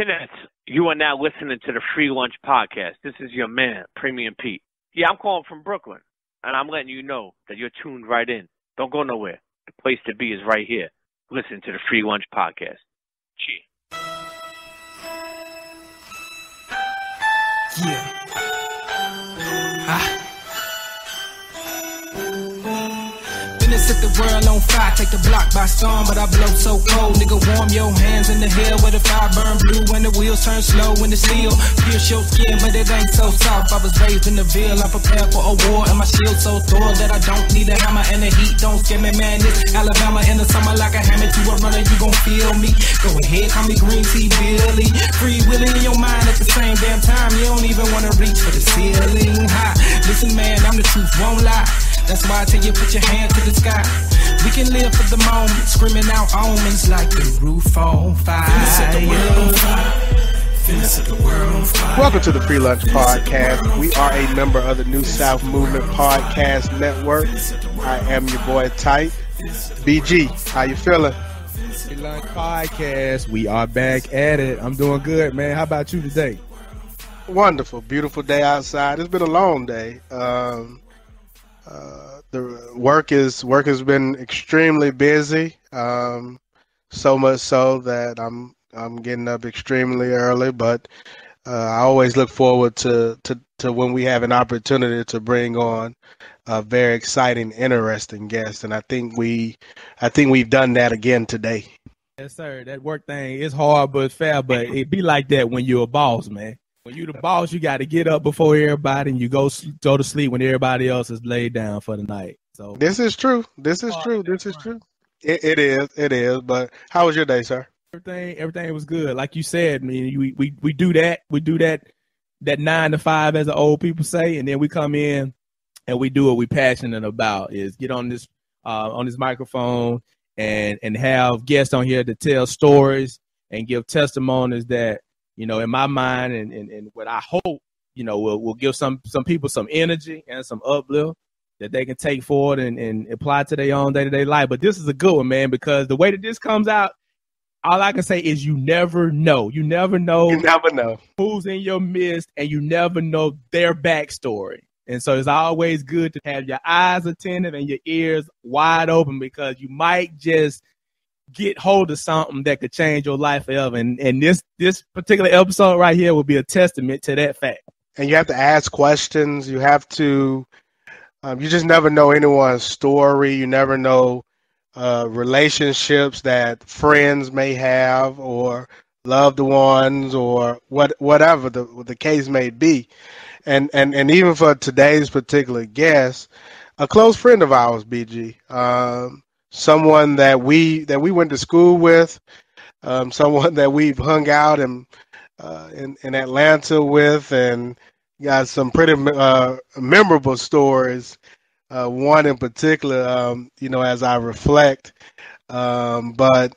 Internet, you are now listening to the Free Lunch Podcast. This is your man, Premium Pete. Yeah, I'm calling from Brooklyn, and I'm letting you know that you're tuned right in. Don't go nowhere. The place to be is right here. Listen to the Free Lunch Podcast. Cheers. Yeah. Ah. Set the world on fire, take the block by storm, but I blow so cold. Nigga, warm your hands in the hell where the fire burn blue when the wheels turn slow when the steel pierce your skin, but it ain't so soft. I was raised in the Ville, I'm prepared for a war, and my shield so thorough that I don't need a hammer, and the heat don't scare me, man. This Alabama in the summer like a hammer to a runner, you gon' feel me. Go ahead, call me Green Tea Billy. Free willing in your mind at the same damn time, you don't even wanna reach for the ceiling. High. Listen, man, I'm the truth, won't lie. That's why I tell you put your hand to the sky. We can live for the moment, screaming out omens like the roof on fire. Welcome to the Free Lunch Podcast. We are a member of the New South Movement Podcast Network. I am your boy Tight. BG, how you feeling? Free Lunch Podcast. We are back at it. I'm doing good, man. How about you today? Wonderful, beautiful day outside. It's been a long day. Um, uh, the work is work has been extremely busy. Um, so much so that I'm I'm getting up extremely early, but uh, I always look forward to, to, to when we have an opportunity to bring on a very exciting, interesting guest, and I think we I think we've done that again today. Yes, sir. That work thing is hard, but fair. But it be like that when you're a boss, man. When you the boss, you got to get up before everybody, and you go go to sleep when everybody else is laid down for the night. So this is true. This is true. This is true. It, it is. It is. But how was your day, sir? Everything, everything was good. Like you said, I mean, we, we, we do that. We do that, that nine to five, as the old people say, and then we come in and we do what we passionate about is get on this, uh, on this microphone and, and have guests on here to tell stories and give testimonies that, you know, in my mind and, and, and what I hope, you know, will, will give some, some people some energy and some uplift that they can take forward and, and apply to their own day to day life. But this is a good one, man, because the way that this comes out, all I can say is you never know. You never know. You never know who's in your midst, and you never know their backstory. And so it's always good to have your eyes attentive and your ears wide open because you might just get hold of something that could change your life forever. And and this this particular episode right here will be a testament to that fact. And you have to ask questions. You have to. Um, you just never know anyone's story. You never know uh, relationships that friends may have or loved ones or what whatever the the case may be and and and even for today's particular guest a close friend of ours bg um, someone that we that we went to school with um, someone that we've hung out in, uh, in in atlanta with and got some pretty uh, memorable stories uh, one in particular, um, you know, as I reflect, um, but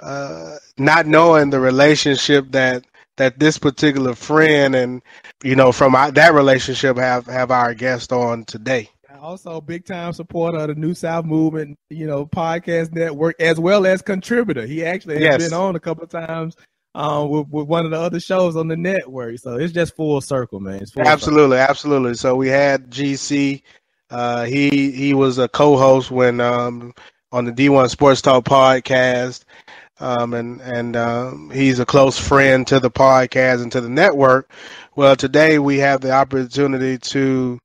uh, not knowing the relationship that that this particular friend and you know from our, that relationship have have our guest on today. Also, big time supporter of the New South Movement, you know, podcast network as well as contributor. He actually has yes. been on a couple of times um, with, with, one of the other shows on the network. So it's just full circle, man. Full absolutely, circle. absolutely. So we had GC uh, he he was a co-host when um, on the D1 Sports Talk podcast, um, and and um, he's a close friend to the podcast and to the network. Well, today we have the opportunity to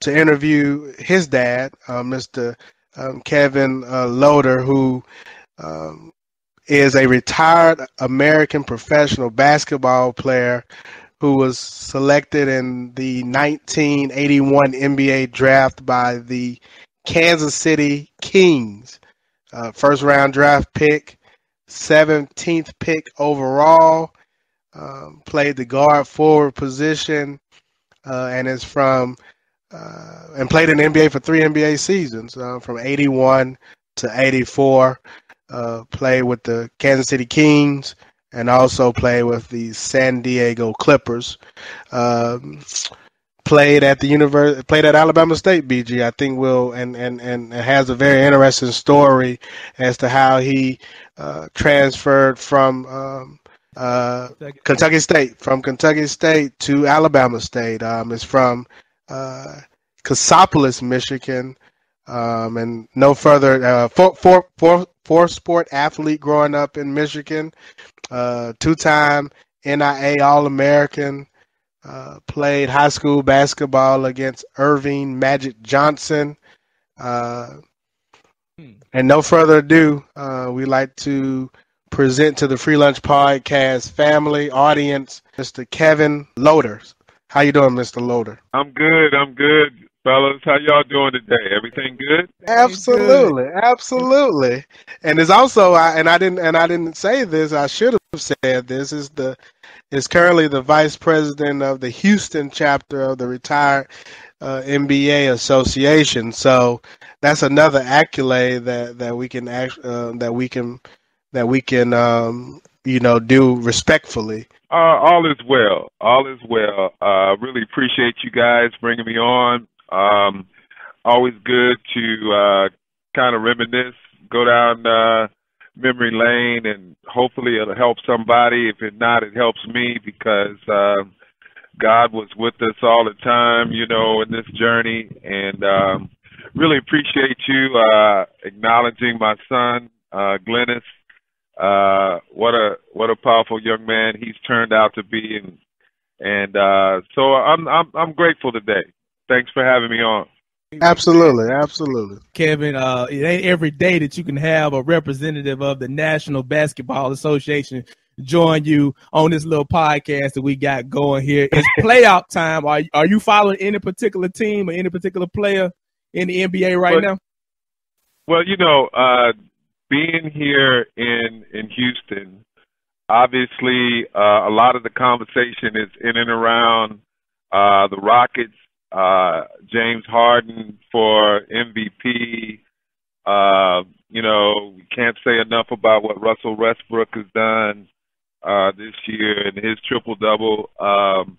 to interview his dad, uh, Mr. Um, Kevin uh, Loder, who um, is a retired American professional basketball player who was selected in the 1981 NBA draft by the Kansas City Kings. Uh, first round draft pick, 17th pick overall. Um, played the guard forward position uh, and is from uh, and played in the NBA for three NBA seasons uh, from 81 to 84. Uh, played with the Kansas City Kings, and also played with the San Diego Clippers. Um, played at the university, played at Alabama State. BG, I think will and and and has a very interesting story as to how he uh, transferred from um, Uh, Kentucky State. From Kentucky State to Alabama State. Um, is from uh, Cassopolis, Michigan. Um, and no further uh, four, four, four, four sport athlete growing up in Michigan. Uh, two-time NIA All-American. Uh, played high school basketball against Earvin Magic Johnson. Uh, hmm. And no further ado, uh, we like to present to the Free Lunch Podcast family audience, Mr. Kevin Loder. How you doing, Mr. Loder? I'm good. I'm good, fellas. How y'all doing today? Everything good? Absolutely, good. absolutely. And it's also, I, and I didn't, and I didn't say this. I should have said this. Is the is currently the vice president of the Houston chapter of the retired uh, NBA Association. So that's another accolade that that we can act, uh, that we can that we can um, you know do respectfully. Uh, all is well. All is well. Uh, really appreciate you guys bringing me on. Um, always good to uh, kind of reminisce, go down uh, memory lane, and hopefully it'll help somebody. If it not, it helps me because uh, God was with us all the time, you know, in this journey, and um, really appreciate you uh, acknowledging my son, uh, Glennis. Uh, what a what a powerful young man he's turned out to be, and and uh, so I'm I'm I'm grateful today. Thanks for having me on. Absolutely, absolutely. Kevin, uh, it ain't every day that you can have a representative of the National Basketball Association join you on this little podcast that we got going here. It's playoff time. Are are you following any particular team or any particular player in the NBA right now? Well, you know, uh, being here in in Houston, obviously, uh, a lot of the conversation is in and around uh, the Rockets uh, James Harden for MVP. Uh, you know, we can't say enough about what Russell Westbrook has done uh, this year and his triple double. Um,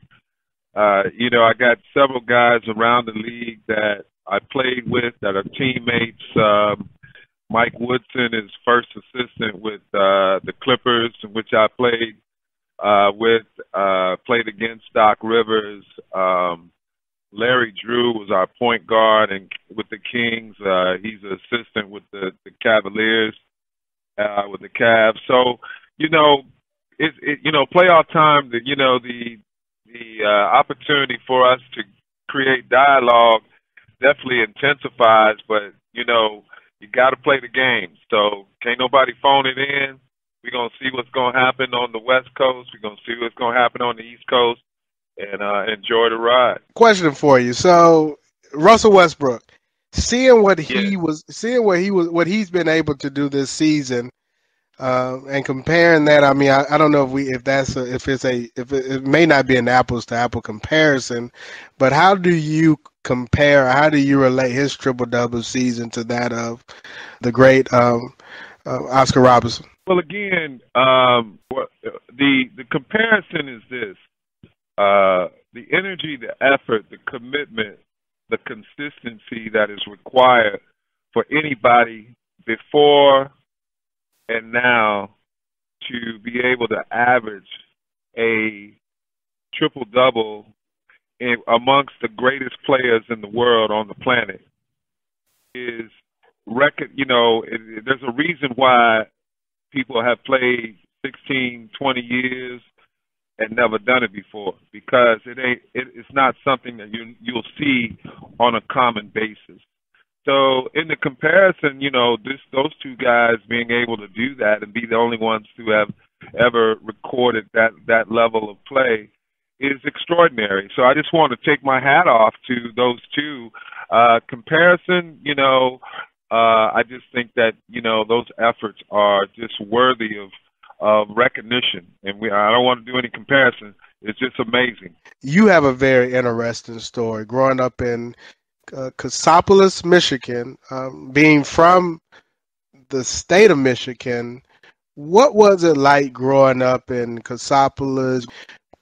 uh, you know, I got several guys around the league that I played with that are teammates. Um, Mike Woodson is first assistant with uh, the Clippers, in which I played uh, with, uh, played against Doc Rivers. Um, Larry Drew was our point guard and with the Kings. Uh, he's an assistant with the, the Cavaliers, uh, with the Cavs. So, you know, it, it you know, playoff time, the, you know, the, the, uh, opportunity for us to create dialogue definitely intensifies, but, you know, you got to play the game. So can't nobody phone it in. We're going to see what's going to happen on the West Coast. We're going to see what's going to happen on the East Coast and uh, enjoy the ride. Question for you: So Russell Westbrook, seeing what he yeah. was, seeing what he was, what he's been able to do this season, uh, and comparing that, I mean, I, I, don't know if we, if that's, a, if it's a, if it, it, may not be an apples to apple comparison, but how do you compare? How do you relate his triple double season to that of the great um, uh, Oscar Robertson? Well, again, um, the the comparison is this: uh, the energy, the effort, the commitment, the consistency that is required for anybody before and now to be able to average a triple double amongst the greatest players in the world on the planet is record you know there's a reason why people have played 16 20 years and never done it before because it ain't it, it's not something that you you'll see on a common basis. So in the comparison, you know, this those two guys being able to do that and be the only ones to have ever recorded that that level of play is extraordinary. So I just want to take my hat off to those two. Uh, comparison, you know, uh, I just think that you know those efforts are just worthy of of recognition. And we, I don't want to do any comparison. It's just amazing. You have a very interesting story. Growing up in uh, Cassopolis, Michigan, um, being from the state of Michigan, what was it like growing up in Cassopolis,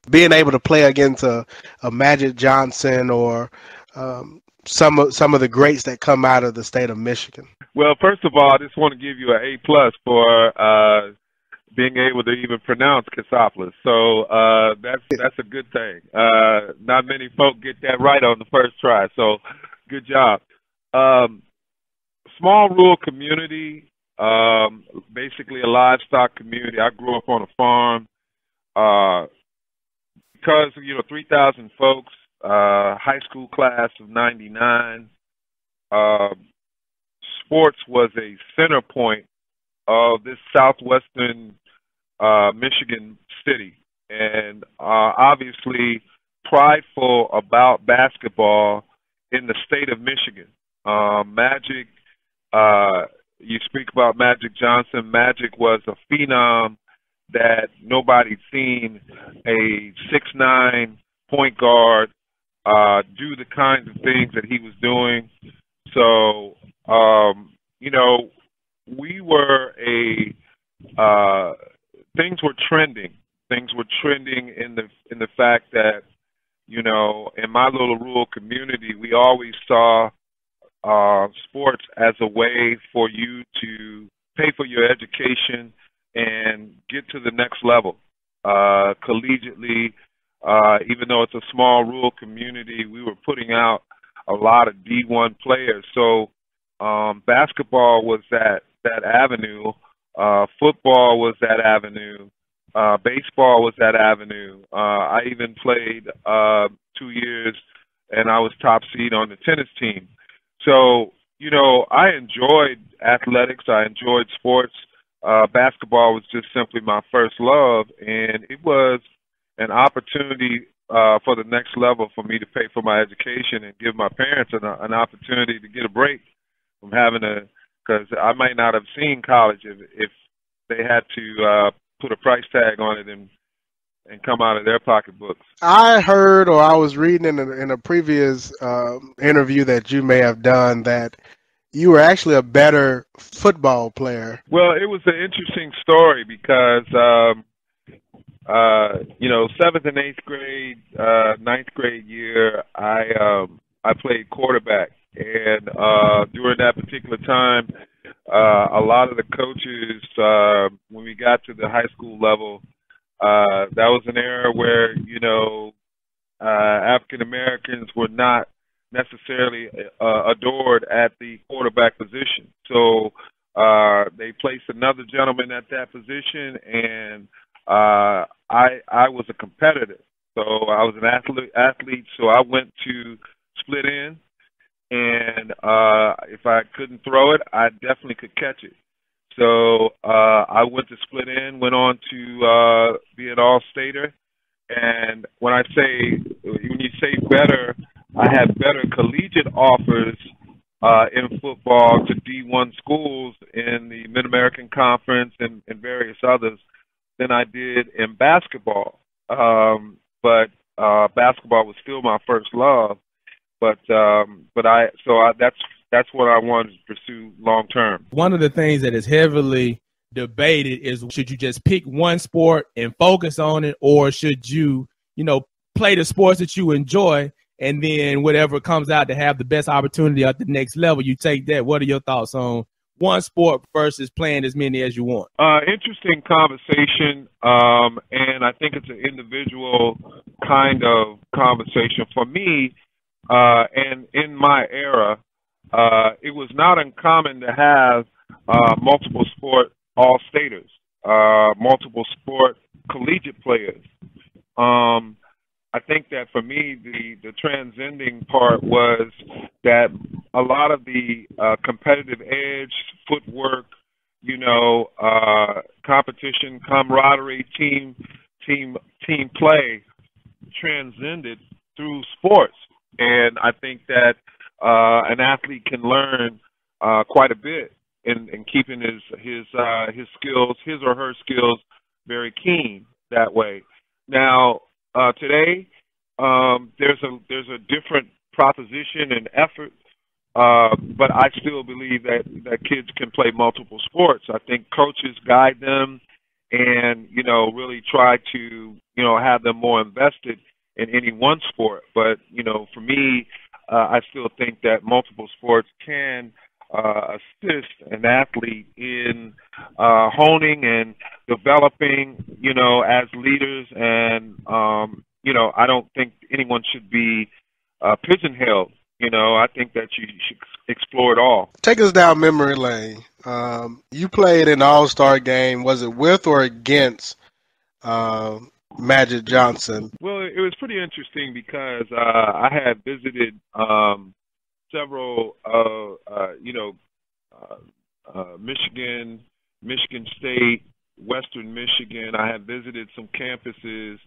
being able to play against a, a Magic Johnson or um, some of some of the greats that come out of the state of Michigan? Well, first of all, I just want to give you an A plus for uh, being able to even pronounce Cassopolis. So uh, that's that's a good thing. Uh, not many folk get that right on the first try. So good job. Um, small rural community, um, basically a livestock community. I grew up on a farm. Uh, because you know, three thousand folks, uh, high school class of '99. Uh, sports was a center point of this southwestern uh, Michigan city, and uh, obviously prideful about basketball in the state of Michigan. Uh, Magic, uh, you speak about Magic Johnson. Magic was a phenom that nobody'd seen a six nine point guard uh, do the kinds of things that he was doing. So, um, you know, we were a uh, things were trending. Things were trending in the in the fact that you know in my little rural community we always saw uh, sports as a way for you to pay for your education and get to the next level uh, collegiately. Uh, even though it's a small rural community, we were putting out a lot of D1 players. So um, basketball was that that avenue. Uh, football was that avenue. Uh, baseball was that avenue. Uh, I even played uh, two years, and I was top seed on the tennis team. So you know, I enjoyed athletics. I enjoyed sports. Uh, basketball was just simply my first love, and it was an opportunity uh, for the next level for me to pay for my education and give my parents an, an opportunity to get a break from having a because I might not have seen college if if they had to uh, put a price tag on it and and come out of their pocketbooks. I heard, or I was reading in a, in a previous um, interview that you may have done that you were actually a better football player. Well, it was an interesting story because, um, uh, you know, seventh and eighth grade, uh, ninth grade year, I um, I played quarterback, and uh, during that particular time, uh, a lot of the coaches, uh, when we got to the high school level, uh, that was an era where you know uh, African Americans were not necessarily uh, adored at the quarterback position. So uh, they placed another gentleman at that position, and uh, I I was a competitor. So I was an athlete. Athlete. So I went to split in, and uh, if I couldn't throw it, I definitely could catch it. So uh, I went to split in, went on to uh, be an all-stater, and when I say when you say better I had better collegiate offers uh, in football to D1 schools in the Mid American Conference and, and various others than I did in basketball. Um, but uh, basketball was still my first love. But um, but I so I, that's that's what I wanted to pursue long term. One of the things that is heavily debated is should you just pick one sport and focus on it, or should you you know play the sports that you enjoy and then whatever comes out to have the best opportunity at the next level, you take that. What are your thoughts on one sport versus playing as many as you want? Uh, interesting conversation, um, and I think it's an individual kind of conversation. For me, uh, and in my era, uh, it was not uncommon to have uh, multiple sport all staters, uh, multiple sport collegiate players. Um, I think that for me, the the transcending part was that a lot of the uh, competitive edge, footwork, you know, uh, competition, camaraderie, team team team play transcended through sports, and I think that uh, an athlete can learn uh, quite a bit in, in keeping his his uh, his skills, his or her skills, very keen that way. Now, uh, today, um, there's a there's a different proposition and effort, uh, but I still believe that that kids can play multiple sports. I think coaches guide them, and you know really try to you know have them more invested in any one sport. But you know, for me, uh, I still think that multiple sports can uh, assist an athlete in uh, honing and developing, you know, as leaders. And um, you know, I don't think anyone should be uh, pigeonholed. You know, I think that you should explore it all. Take us down memory lane. Um, you played an All Star game. Was it with or against uh, Magic Johnson? Well, it was pretty interesting because uh, I had visited um, several, uh, uh, you know, uh, uh, Michigan, Michigan State, Western Michigan. I had visited some campuses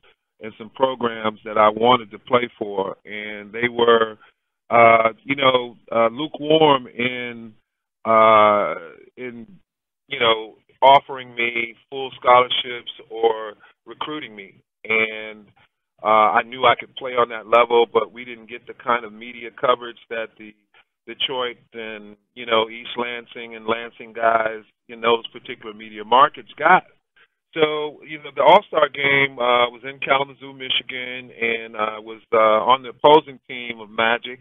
and some programs that I wanted to play for, and they were, uh, you know, uh, lukewarm in uh, in you know offering me full scholarships or recruiting me, and uh, I knew I could play on that level, but we didn't get the kind of media coverage that the Detroit and you know East Lansing and Lansing guys in those particular media markets got. So you know the All Star game uh, was in Kalamazoo, Michigan, and uh, was uh, on the opposing team of Magic.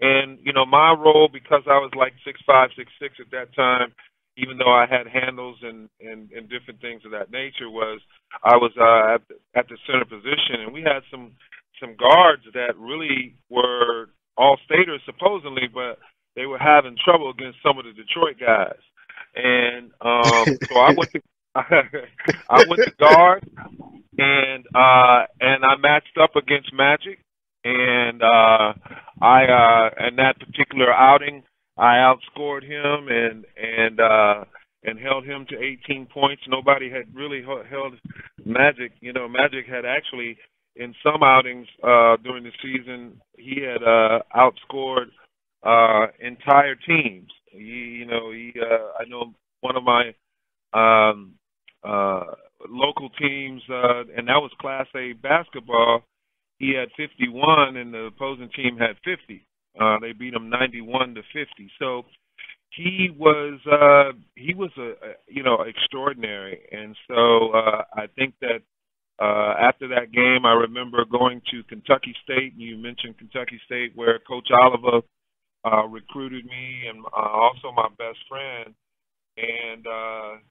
And you know my role because I was like six five, six six at that time, even though I had handles and and, and different things of that nature, was I was uh, at the, at the center position, and we had some some guards that really were all staters supposedly, but they were having trouble against some of the Detroit guys. And um, so I went to I went to guard, and uh, and I matched up against Magic, and uh, I uh, in that particular outing, I outscored him and and uh, and held him to 18 points. Nobody had really held Magic. You know, Magic had actually in some outings uh, during the season he had uh, outscored uh, entire teams. He, you know, he uh, I know one of my um, uh, local teams, uh, and that was Class A basketball. He had 51, and the opposing team had 50. Uh, they beat him 91 to 50. So he was uh, he was a, a you know extraordinary, and so uh, I think that uh, after that game, I remember going to Kentucky State. You mentioned Kentucky State, where Coach Oliver uh, recruited me, and uh, also my best friend. And uh,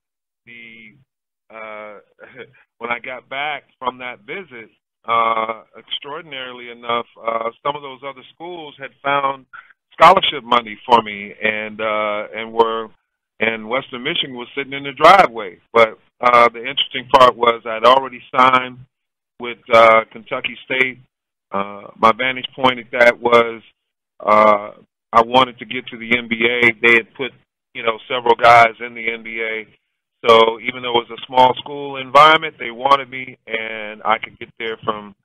the uh, when I got back from that visit, uh, extraordinarily enough, uh, some of those other schools had found scholarship money for me, and uh, and were and Western Michigan was sitting in the driveway. But uh, the interesting part was I'd already signed with uh, Kentucky State. Uh, my vantage point at that was uh, I wanted to get to the NBA. They had put you know several guys in the NBA so even though it was a small school environment, they wanted me, and I could get there from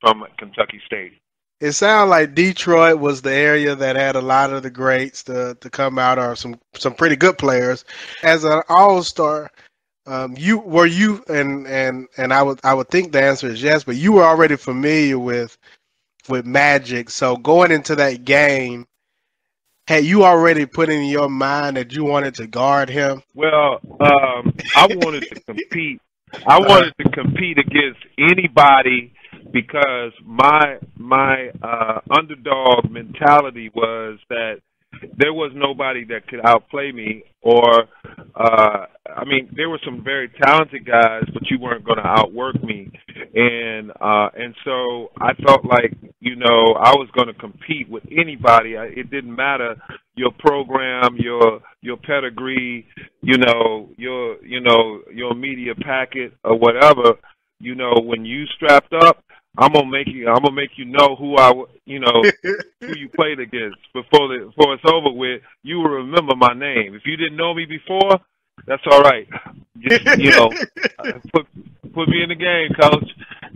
from Kentucky State. It sounds like Detroit was the area that had a lot of the greats to, to come out, or some some pretty good players. As an All Star, um, you were you and and and I would I would think the answer is yes, but you were already familiar with with Magic. So going into that game, had you already put in your mind that you wanted to guard him? Well, um, I wanted to compete. I wanted to compete against anybody because my my uh, underdog mentality was that there was nobody that could outplay me or uh I mean there were some very talented guys but you weren't going to outwork me. And uh and so I felt like you know I was going to compete with anybody. I, it didn't matter your program your your pedigree you know your you know your media packet or whatever. You know when you strapped up I'm gonna make you. I'm gonna make you know who I, you know, who you played against before the before it's over with. You will remember my name. If you didn't know me before, that's all right. Just you know, put put me in the game, coach,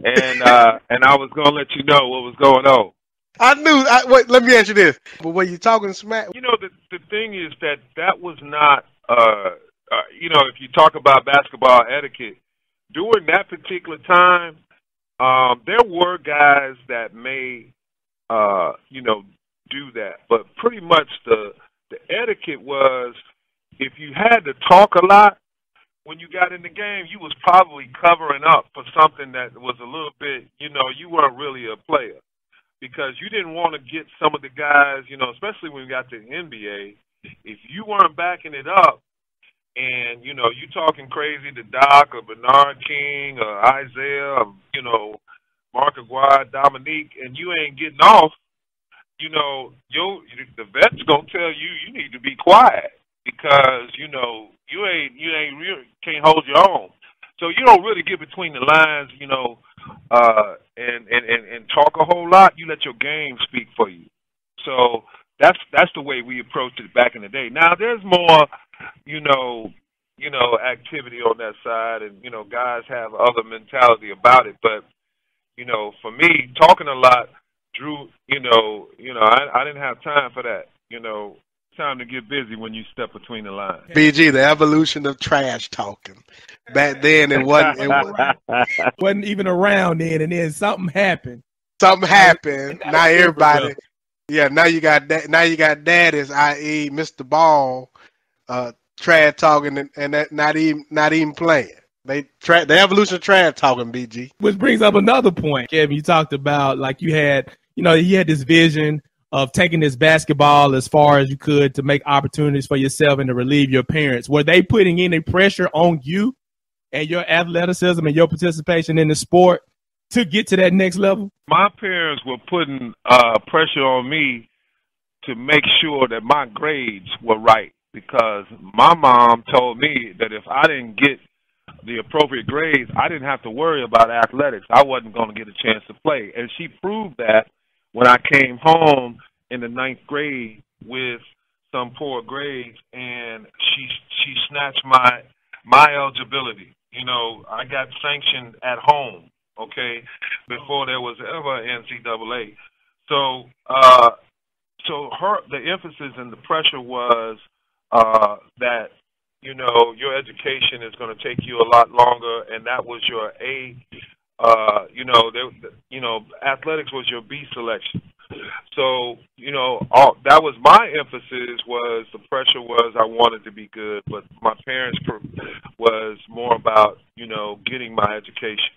and uh and I was gonna let you know what was going on. I knew. I, wait, let me answer this. But when you're talking smack, you know, the the thing is that that was not. uh uh, you know, if you talk about basketball etiquette, during that particular time, um, there were guys that may, uh, you know, do that, but pretty much the the etiquette was if you had to talk a lot when you got in the game, you was probably covering up for something that was a little bit, you know, you weren't really a player. Because you didn't want to get some of the guys, you know, especially when you got to the NBA, if you weren't backing it up, and you know you talking crazy to Doc or Bernard King or Isiah, or you know Mark Aguirre, Dominique, and you ain't getting off, you know, you the vet's gonna tell you you need to be quiet because you know you ain't you ain't real can't hold your own. So you don't really get between the lines, you know, uh, and, and and and talk a whole lot. You let your game speak for you. So that's that's the way we approached it back in the day. Now there's more, you know, you know, activity on that side, and you know, guys have other mentality about it. But you know, for me, talking a lot drew, you know, you know, I, I didn't have time for that. You know, time to get busy when you step between the lines. BG, the evolution of trash talking. Back then, it wasn't. It wasn't, wasn't even around then, and then something happened. Something happened. Now everybody. Yeah, now you got that. Now you got daddies, i.e., Mr. Ball, uh, trash talking, and, and that not even not even playing. They tra- the evolution of trash talking, BG. Which brings up another point, Kevin. You talked about like you had, you know, you had this vision of taking this basketball as far as you could to make opportunities for yourself and to relieve your parents. Were they putting any pressure on you and your athleticism and your participation in the sport to get to that next level? My parents were putting uh, pressure on me to make sure that my grades were right because my mom told me that if I didn't get the appropriate grades, I didn't have to worry about athletics. I wasn't going to get a chance to play. And she proved that when I came home in the ninth grade with some poor grades and she she snatched my my eligibility. You know, I got sanctioned at home, okay, before there was ever NCAA. So uh so her the emphasis and the pressure was uh that you know, your education is going to take you a lot longer, and that was your A. Uh, you know, there, you know, athletics was your B selection. So, you know, all, that was my emphasis. Was the pressure was I wanted to be good, but my parents was more about you know getting my education.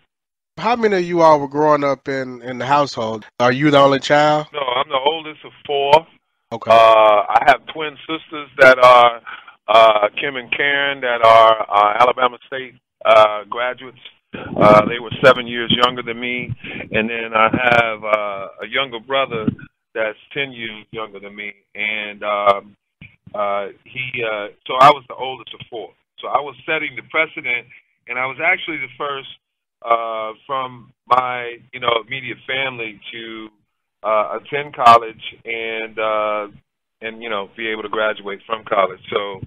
How many of you all were growing up in in the household? Are you the only child? No, I'm the oldest of four. Okay. Uh, I have twin sisters that are uh, Kim and Karen that are uh, Alabama State uh, graduates. Uh, they were seven years younger than me, and then I have uh, a younger brother that's ten years younger than me, and um, uh, he. Uh, so I was the oldest of four. So I was setting the precedent, and I was actually the first uh, from my you know immediate family to uh, attend college and uh, and you know be able to graduate from college. So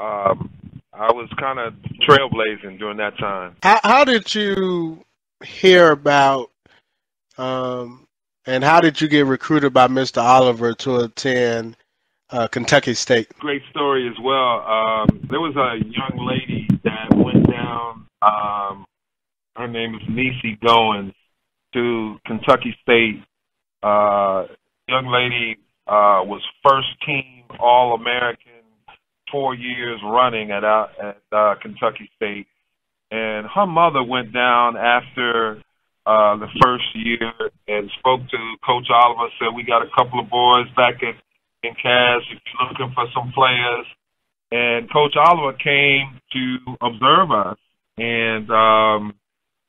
um, I was kind of trailblazing during that time. How how did you hear about um, and how did you get recruited by Mr. Oliver to attend uh, Kentucky State? Great story as well. Um, there was a young lady that went down. Um, her name is Nisi Goins to Kentucky State. Uh, young lady uh, was first team All American four years running at uh, at uh, Kentucky State, and her mother went down after uh, the first year and spoke to Coach Oliver. Said we got a couple of boys back in in Cass if you're looking for some players. And Coach Oliver came to observe us and um,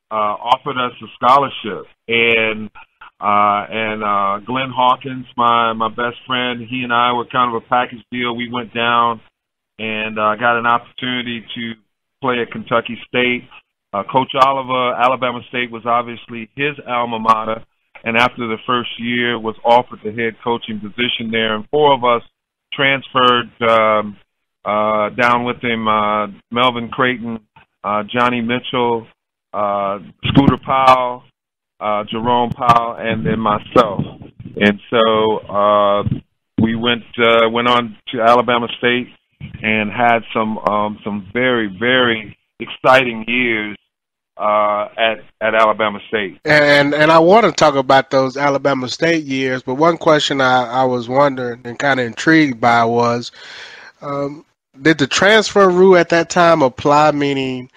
uh, offered us a scholarship. And uh, and uh, Glenn Hawkins, my my best friend, he and I were kind of a package deal. We went down and uh, got an opportunity to play at Kentucky State. Uh, Coach Oliver, Alabama State was obviously his alma mater, and after the first year, was offered the head coaching position there. And four of us transferred um, uh, down with him: uh, Melvin Creighton, uh, Johnny Mitchell, uh, Scooter Powell uh, Jerome Powell, and then myself. And so uh, we went uh, went on to Alabama State and had some um, some very very exciting years uh, at at Alabama State. And and I want to talk about those Alabama State years, but one question I, I was wondering and kind of intrigued by was, um, did the transfer rule at that time apply? Meaning,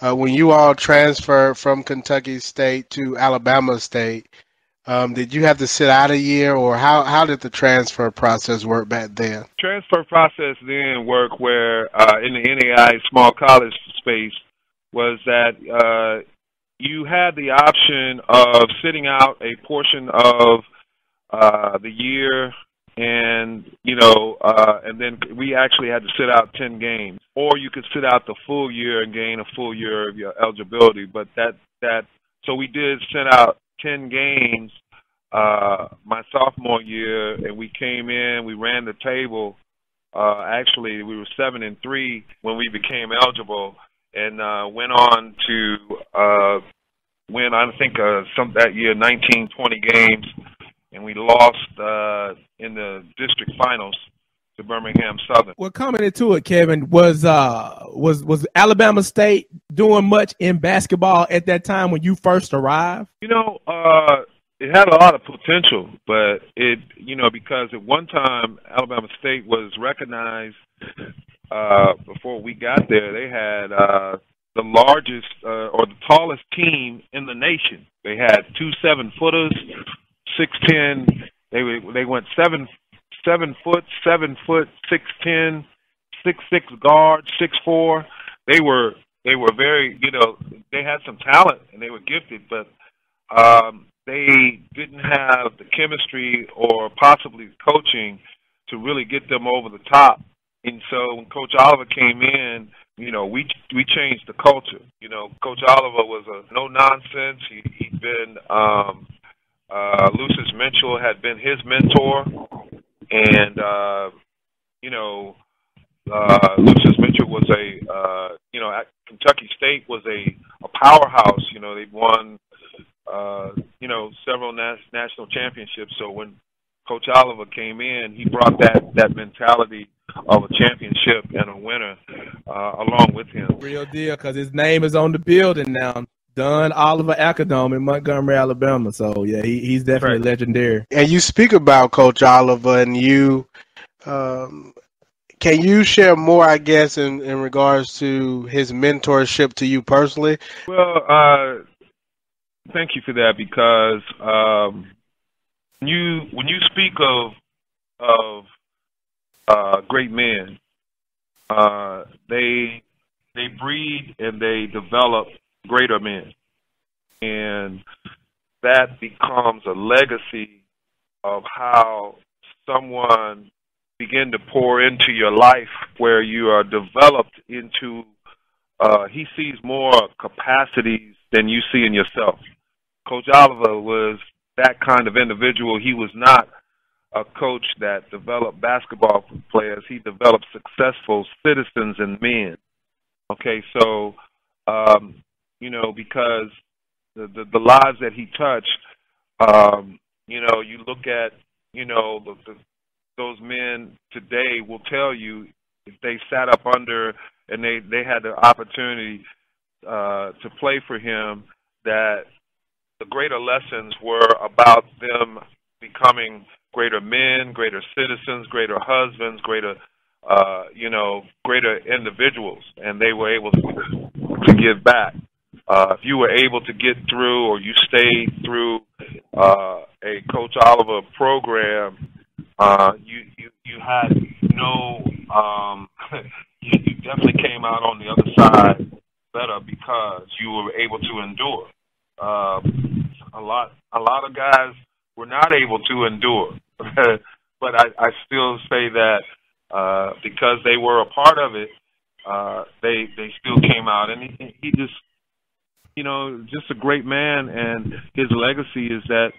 uh, when you all transferred from Kentucky State to Alabama State, Um, did you have to sit out a year, or how how did the transfer process work back then? Transfer process then worked where uh, in the NAIA small college space was that uh, you had the option of sitting out a portion of uh, the year and you know, uh, and then we actually had to sit out ten games, or you could sit out the full year and gain a full year of your eligibility. But that that so we did sit out ten games uh, my sophomore year, and we came in, we ran the table. Uh, actually, we were seven and three when we became eligible, and uh, went on to uh, win. I think uh, some that year, nineteen twenty games and we lost uh, in the district finals to Birmingham Southern. Well, coming into it, Kevin was uh, was was Alabama State doing much in basketball at that time when you first arrived? You know, uh, it had a lot of potential, but it you know because at one time Alabama State was recognized uh, before we got there. They had uh, the largest uh, or the tallest team in the nation. They had two seven footers six ten. They they went seven seven foot, seven foot, six ten, six six guard, six four. They were they were very you know they had some talent and they were gifted, but um, they didn't have the chemistry or possibly coaching to really get them over the top. And so when Coach Oliver came in, you know, we we changed the culture. You know, Coach Oliver was a no nonsense. He he'd been um, uh, Lucias Mitchell had been his mentor, and uh, you know, uh, Lucias Mitchell was a uh, you know at Kentucky State was a, a powerhouse. You know, they've won uh, you know several nas- national championships. So when Coach Oliver came in, he brought that that mentality of a championship and a winner uh, along with him. Real deal, because his name is on the building now. Dunn-Oliver Acadome in Montgomery, Alabama. So yeah, he, he's definitely right. legendary. And you speak about Coach Oliver, and you um, can you share more, I guess, in, in regards to his mentorship to you personally? Well, uh, thank you for that because um, you when you speak of of uh, great men, uh, they they breed and they develop greater men. And that becomes a legacy of how someone begin to pour into your life where you are developed into uh, he sees more capacities than you see in yourself. Coach Oliver was that kind of individual. He was not a coach that developed basketball players. He developed successful citizens and men. Okay, so um, you know, because the the, the lives that he touched, um, you know, you look at, you know, the, the, those men today will tell you if they sat up under and they they had the opportunity uh, to play for him that the greater lessons were about them becoming greater men, greater citizens, greater husbands, greater uh, you know, greater individuals, and they were able to, to give back uh, if you were able to get through or you stayed through uh, a Coach Oliver program, uh, you, you you had no um, you, you definitely came out on the other side better because you were able to endure. Uh, a lot a lot of guys were not able to endure, but I, I still say that uh, because they were a part of it, uh, they they still came out, and he, he just you know, just a great man, and his legacy is that,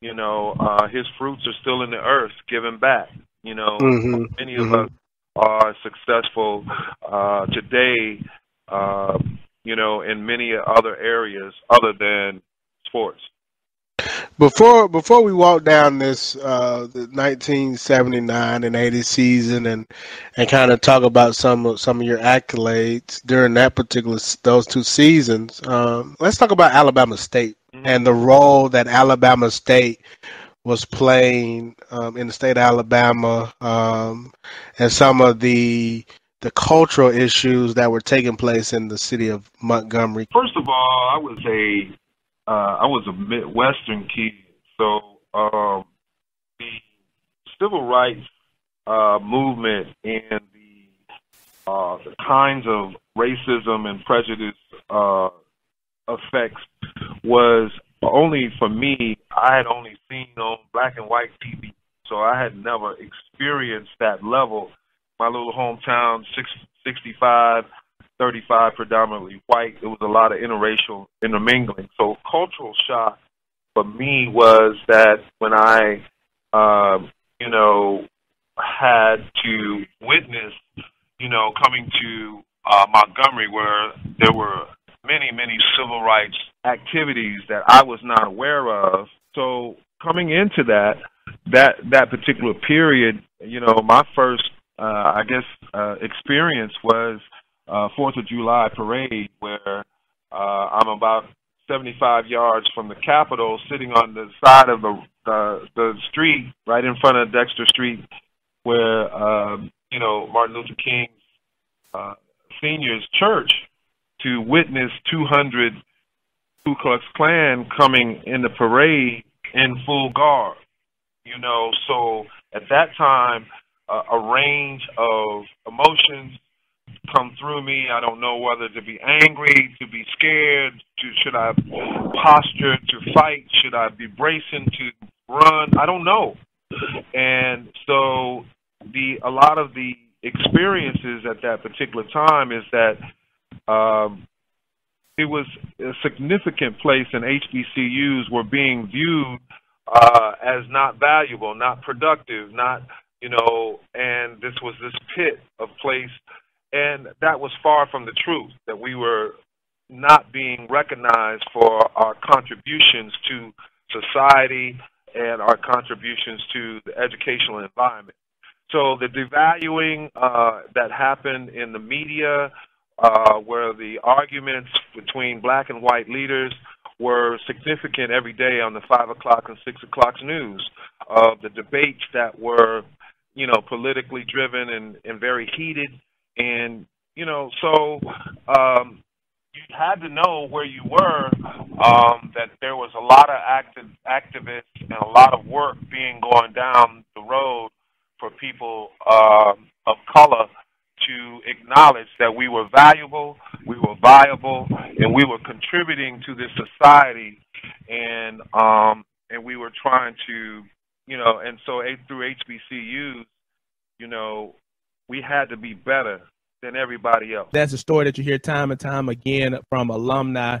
you know, uh, his fruits are still in the earth, giving back. You know, mm-hmm. many of mm-hmm. us are successful uh, today, uh, you know, in many other areas other than sports. Before before we walk down this uh, the 1979 and 80 season and and kind of talk about some of some of your accolades during that particular those two seasons, um, let's talk about Alabama State mm-hmm. and the role that Alabama State was playing um, in the state of Alabama um, and some of the the cultural issues that were taking place in the city of Montgomery. First of all, I was a uh, I was a Midwestern kid, so um, the civil rights uh, movement and the uh, the kinds of racism and prejudice uh, effects was only for me. I had only seen on black and white TV, so I had never experienced that level. My little hometown, six, 65, 35 predominantly white. There was a lot of interracial intermingling. So cultural shock for me was that when I, um, you know, had to witness, you know, coming to uh, Montgomery where there were many, many civil rights activities that I was not aware of. So coming into that, that that particular period, you know, my first, uh, I guess, uh, experience was uh, Fourth of July parade, where uh, I'm about 75 yards from the Capitol, sitting on the side of the the, the street right in front of Dexter Street, where um, you know Martin Luther King's uh, seniors church, to witness 200 Ku Klux Klan coming in the parade in full garb. You know, so at that time, uh, a range of emotions come through me. I don't know whether to be angry, to be scared, to should I posture to fight, should I be bracing to run? I don't know. And so the a lot of the experiences at that particular time is that um, it was a significant place and HBCUs were being viewed uh, as not valuable, not productive, not you know, and this was this pit of place and that was far from the truth, that we were not being recognized for our contributions to society and our contributions to the educational environment. So the devaluing uh, that happened in the media, uh, where the arguments between black and white leaders were significant every day on the five o'clock and six o'clock news, of the debates that were, you know, politically driven and, and very heated and you know, so um, you had to know where you were. Um, that there was a lot of active activists and a lot of work being going down the road for people uh, of color to acknowledge that we were valuable, we were viable, and we were contributing to this society, and um, and we were trying to, you know, and so through HBCUs, you know, we had to be better than everybody else. That's a story that you hear time and time again from alumni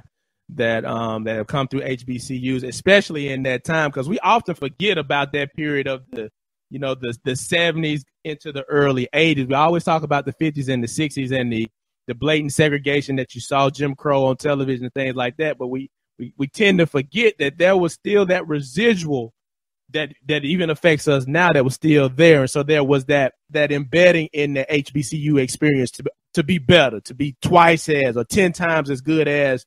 that um, that have come through HBCUs, especially in that time, because we often forget about that period of the you know the the 70s into the early 80s. We always talk about the 50s and the 60s and the the blatant segregation that you saw Jim Crow on television and things like that, but we we, we tend to forget that there was still that residual that that even affects us now that was still there. And so there was that that embedding in the HBCU experience to to be better, to be twice as or ten times as good as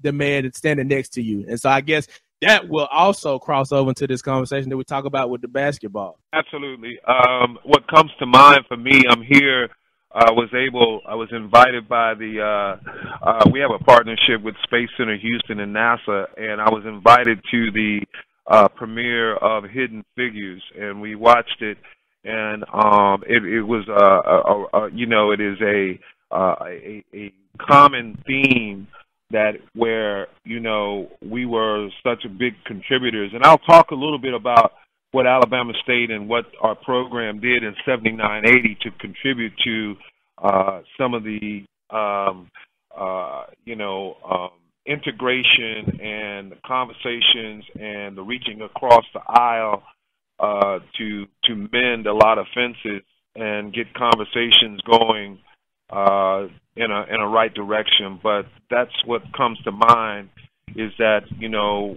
the man that's standing next to you. And so I guess that will also cross over into this conversation that we talk about with the basketball. Absolutely. Um, what comes to mind for me, I'm here. I was able. I was invited by the. Uh, uh, we have a partnership with Space Center Houston and NASA, and I was invited to the uh, premiere of Hidden Figures, and we watched it, and um, it, it was uh, a, a, you know it is a, uh, a a common theme that where you know we were such a big contributors, and I'll talk a little bit about what Alabama State and what our program did in 7980 to contribute to uh, some of the um, uh, you know. Um, integration and the conversations and the reaching across the aisle uh, to to mend a lot of fences and get conversations going uh, in a in a right direction. But that's what comes to mind is that you know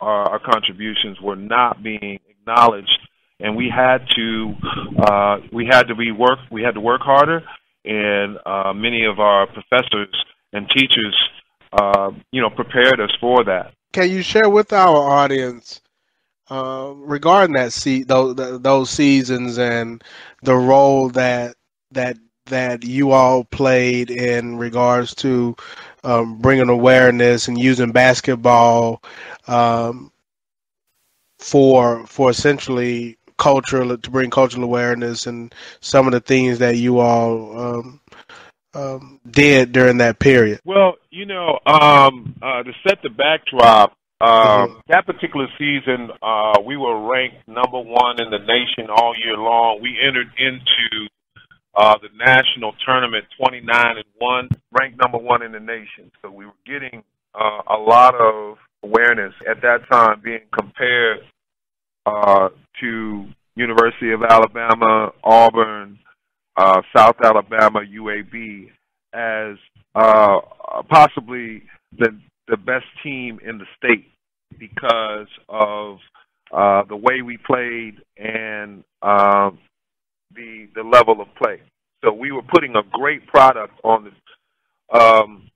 our, our contributions were not being acknowledged, and we had to uh, we had to be work we had to work harder, and uh, many of our professors and teachers uh, you know, prepared us for that. Can you share with our audience uh, regarding that se- those those seasons and the role that that that you all played in regards to um, bringing awareness and using basketball um, for for essentially cultural to bring cultural awareness and some of the things that you all um, um, did during that period? Well, you know, um, uh, to set the backdrop, um, mm-hmm. that particular season, uh, we were ranked number one in the nation all year long. We entered into uh, the national tournament 29 and one, ranked number one in the nation. So we were getting uh, a lot of awareness at that time, being compared uh, to University of Alabama, Auburn, uh, South Alabama, UAB as uh, possibly the the best team in the state because of uh, the way we played and uh, the the level of play. So we were putting a great product on the, um,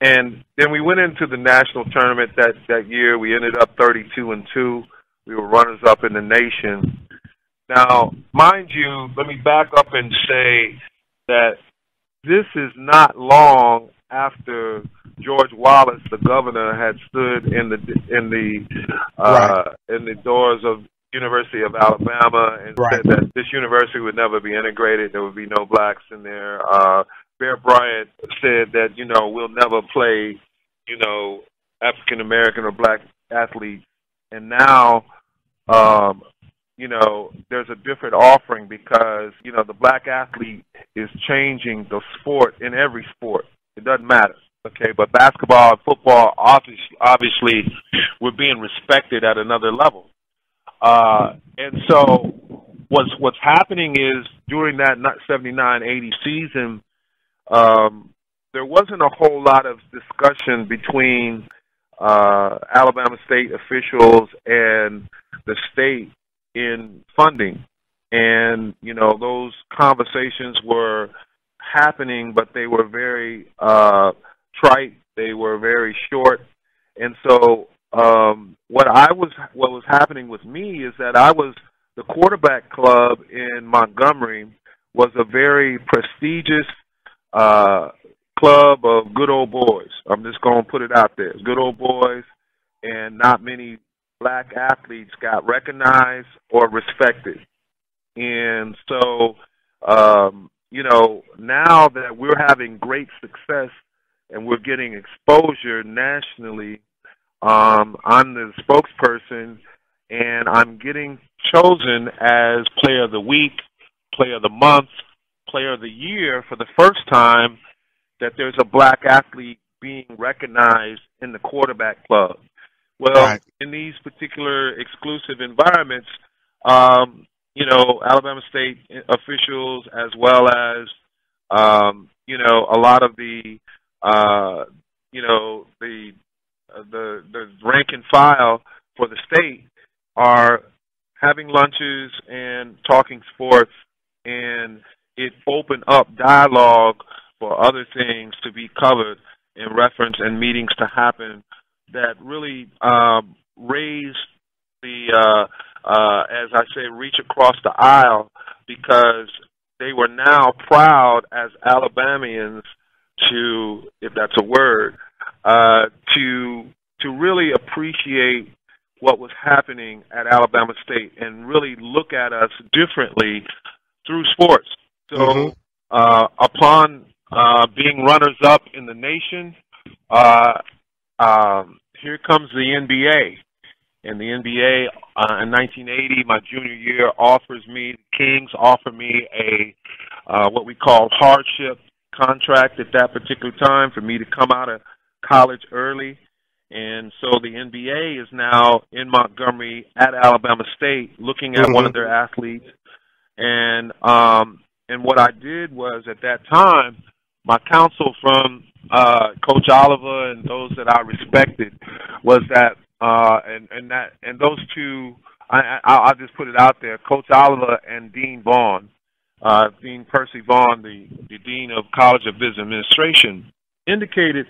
and then we went into the national tournament that that year. We ended up 32 and two. We were runners up in the nation. Now, mind you, let me back up and say that this is not long after George Wallace, the governor, had stood in the in the uh, right. in the doors of University of Alabama and right. said that this university would never be integrated. There would be no blacks in there. Uh, Bear Bryant said that you know we'll never play, you know, African American or black athletes. And now, um, you know, there's a different offering because you know the black athlete is changing the sport in every sport. It doesn't matter. Okay, but basketball and football, obviously, obviously, we're being respected at another level. Uh, and so what's what's happening is during that 79-80 season, um, there wasn't a whole lot of discussion between uh, Alabama state officials and the state in funding. And, you know, those conversations were happening, but they were very uh, trite. They were very short. And so um, what I was what was happening with me is that I was the quarterback club in Montgomery was a very prestigious uh, club of good old boys. I'm just going to put it out there, good old boys, and not many black athletes got recognized or respected. And so, um, you know, now that we're having great success and we're getting exposure nationally um, I'm the spokesperson, and I'm getting chosen as Player of the Week, Player of the Month, Player of the Year for the first time that there's a black athlete being recognized in the quarterback club. Well, right. in these particular exclusive environments, um, you know, Alabama State officials as well as, um, you know, a lot of the, uh, you know, the the the rank and file for the state are having lunches and talking sports, and it opened up dialogue for other things to be covered in reference and meetings to happen that really um, raised the, uh, uh, as I say, reach across the aisle because they were now proud as Alabamians to, if that's a word, uh, to to really appreciate what was happening at Alabama State and really look at us differently through sports. So, mm-hmm. uh, upon uh, being runners up in the nation, uh, um, here comes the NBA. And the NBA uh, in 1980, my junior year, offers me Kings offer me a uh, what we call hardship contract at that particular time for me to come out of college early. And so the NBA is now in Montgomery at Alabama State looking at mm-hmm. one of their athletes. And um and what I did was at that time my counsel from uh Coach Oliver and those that I respected was that uh and, and that and those two I, I I'll just put it out there, Coach Oliver and Dean Vaughn, uh Dean Percy Vaughn, the, the Dean of College of Business Administration, indicated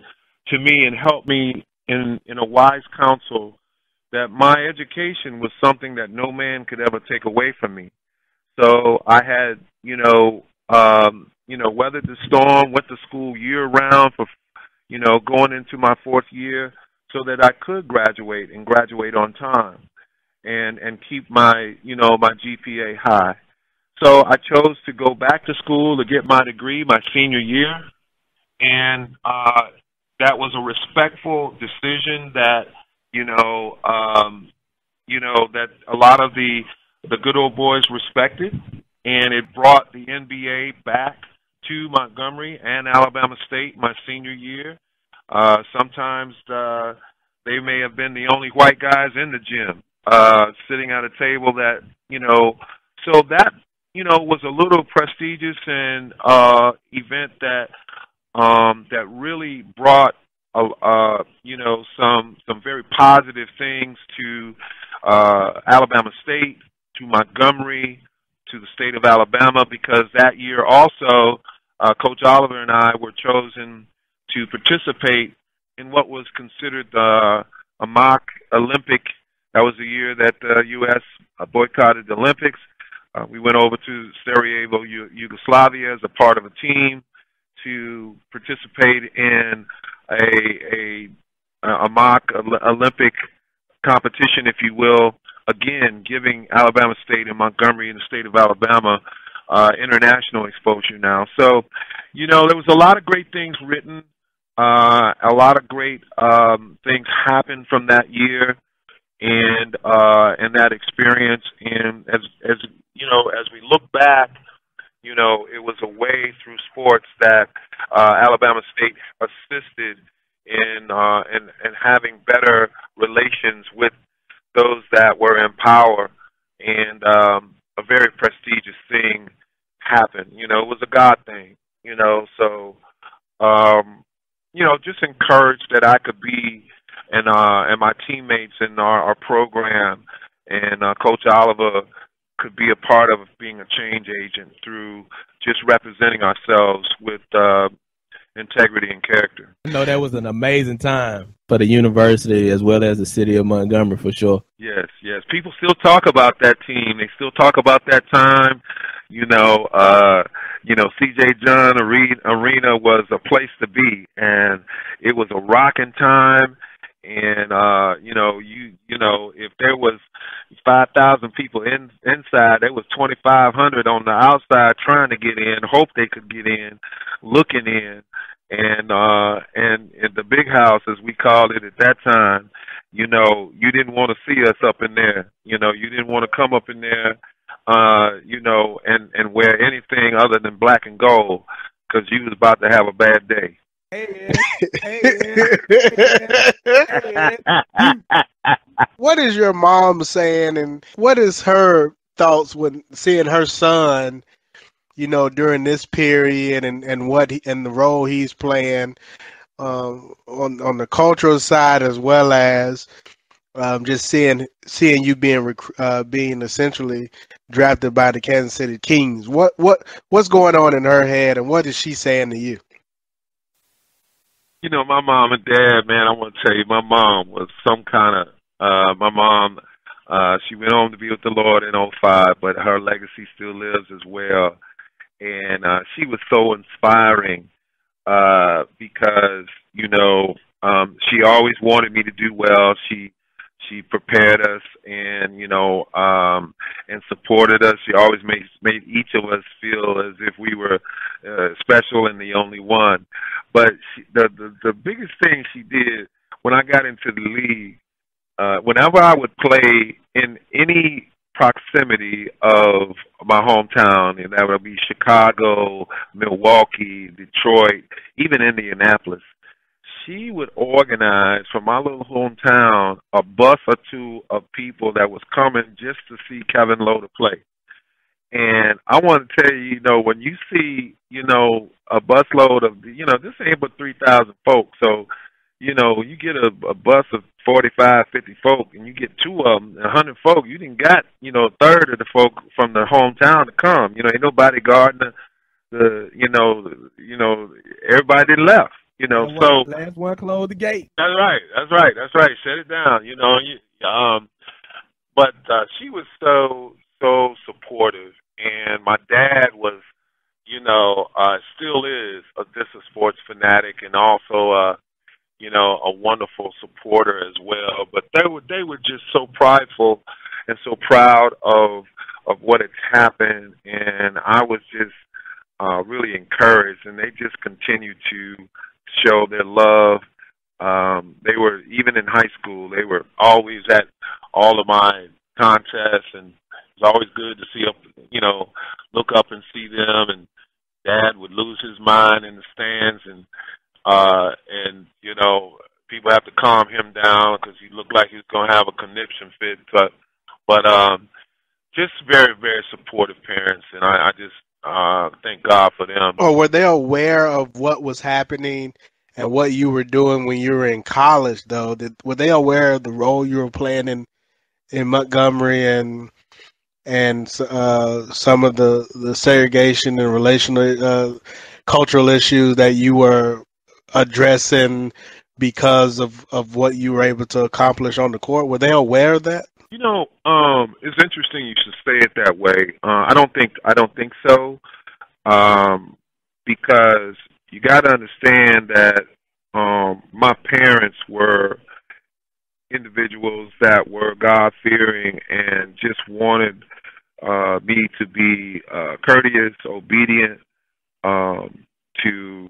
to me and helped me in in a wise counsel that my education was something that no man could ever take away from me. So I had, you know, um, you know, weathered the storm, went to school year round for, you know, going into my fourth year, so that I could graduate and graduate on time. and and keep my you know my GPA high. So I chose to go back to school to get my degree my senior year, and uh, that was a respectful decision that you know um, you know that a lot of the the good old boys respected, and it brought the NBA back to Montgomery and Alabama State my senior year. Uh, sometimes uh, they may have been the only white guys in the gym, uh, sitting at a table that you know. So that you know was a little prestigious and uh, event that um, that really brought uh, uh, you know some some very positive things to uh, Alabama State, to Montgomery, to the state of Alabama because that year also uh, Coach Oliver and I were chosen to participate in what was considered uh, a mock Olympic. That was the year that the uh, U.S. boycotted the Olympics. Uh, we went over to Sarajevo, Yugoslavia, as a part of a team to participate in a a, a mock Olympic competition, if you will. Again, giving Alabama State and Montgomery in the state of Alabama uh, international exposure now. So, you know, there was a lot of great things written. Uh, a lot of great um, things happened from that year and uh, and that experience. And as as you know, as we look back, you know, it was a way through sports that uh, Alabama State assisted in uh, in in having better relations with those that were in power, and um, a very prestigious thing happened. You know, it was a God thing. You know, so um, you know, just encouraged that I could be and uh and my teammates in our, our program and uh, Coach Oliver could be a part of being a change agent through just representing ourselves with uh, integrity and character. No, that was an amazing time for the university as well as the city of Montgomery for sure. Yes, yes. People still talk about that team. They still talk about that time. You know, uh, you know, CJ Dunn Arena was a place to be and it was a rocking time and uh you know you you know if there was five thousand people in inside there was twenty five hundred on the outside trying to get in hope they could get in looking in. And uh and in the big house as we called it at that time you know you didn't want to see us up in there. You know you didn't want to come up in there uh you know and and wear anything other than black and gold because you was about to have a bad day what is your mom saying, and what is her thoughts when seeing her son, you know, during this period, and and what he, and the role he's playing um, on on the cultural side as well as um, just seeing seeing you being uh, being essentially drafted by the Kansas City Kings. What what what's going on in her head, and what is she saying to you? You know, my mom and dad, man, I want to tell you, my mom was some kind of, uh, my mom, uh, she went home to be with the Lord in '05, but her legacy still lives as well. And, uh, she was so inspiring, uh, because, you know, um, she always wanted me to do well. She, she prepared us and you know um and supported us she always made made each of us feel as if we were uh, special and the only one but she, the, the the biggest thing she did when I got into the league uh whenever I would play in any proximity of my hometown and that would be Chicago, Milwaukee, Detroit, even Indianapolis she would organize from my little hometown a bus or two of people that was coming just to see Kevin Loder play. And I want to tell you, you know, when you see, you know, a busload of, you know, this ain't but 3,000 folks. So, you know, you get a, a bus of 45, 50 folk and you get two of them, a 100 folk, you didn't got, you know, a third of the folk from the hometown to come. You know, ain't nobody guarding the, the you know, you know, everybody left. You know, last so one, last one close the gate. That's right. That's right. That's right. Shut it down. You know, you, um, but uh, she was so so supportive, and my dad was, you know, uh, still is a this a sports fanatic, and also uh, you know, a wonderful supporter as well. But they were they were just so prideful and so proud of of what has happened, and I was just uh, really encouraged, and they just continue to show their love. Um, they were even in high school. They were always at all of my contests, and it's always good to see up, you know, look up and see them. And Dad would lose his mind in the stands, and uh, and you know, people have to calm him down because he looked like he was to have a conniption fit. But but um, just very very supportive parents, and I, I just uh, thank God for them. Or were they aware of what was happening and what you were doing when you were in college? Though, Did, were they aware of the role you were playing in in Montgomery and and uh, some of the the segregation and relational uh, cultural issues that you were addressing because of, of what you were able to accomplish on the court? Were they aware of that? You know, um, it's interesting you should say it that way. Uh, I don't think I don't think so, um, because you got to understand that um, my parents were individuals that were God fearing and just wanted uh, me to be uh, courteous, obedient, um, to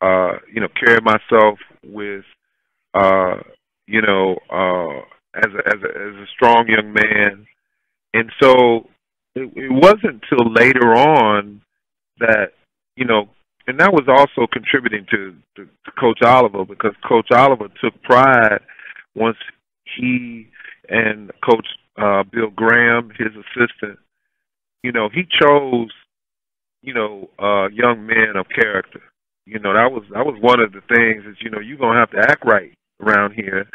uh, you know carry myself with uh, you know uh, as a, as a as a strong young man, and so it, it wasn't until later on that you know, and that was also contributing to, to, to Coach Oliver because Coach Oliver took pride once he and Coach uh, Bill Graham, his assistant, you know, he chose, you know, uh, young men of character. You know, that was that was one of the things is you know you're gonna have to act right around here,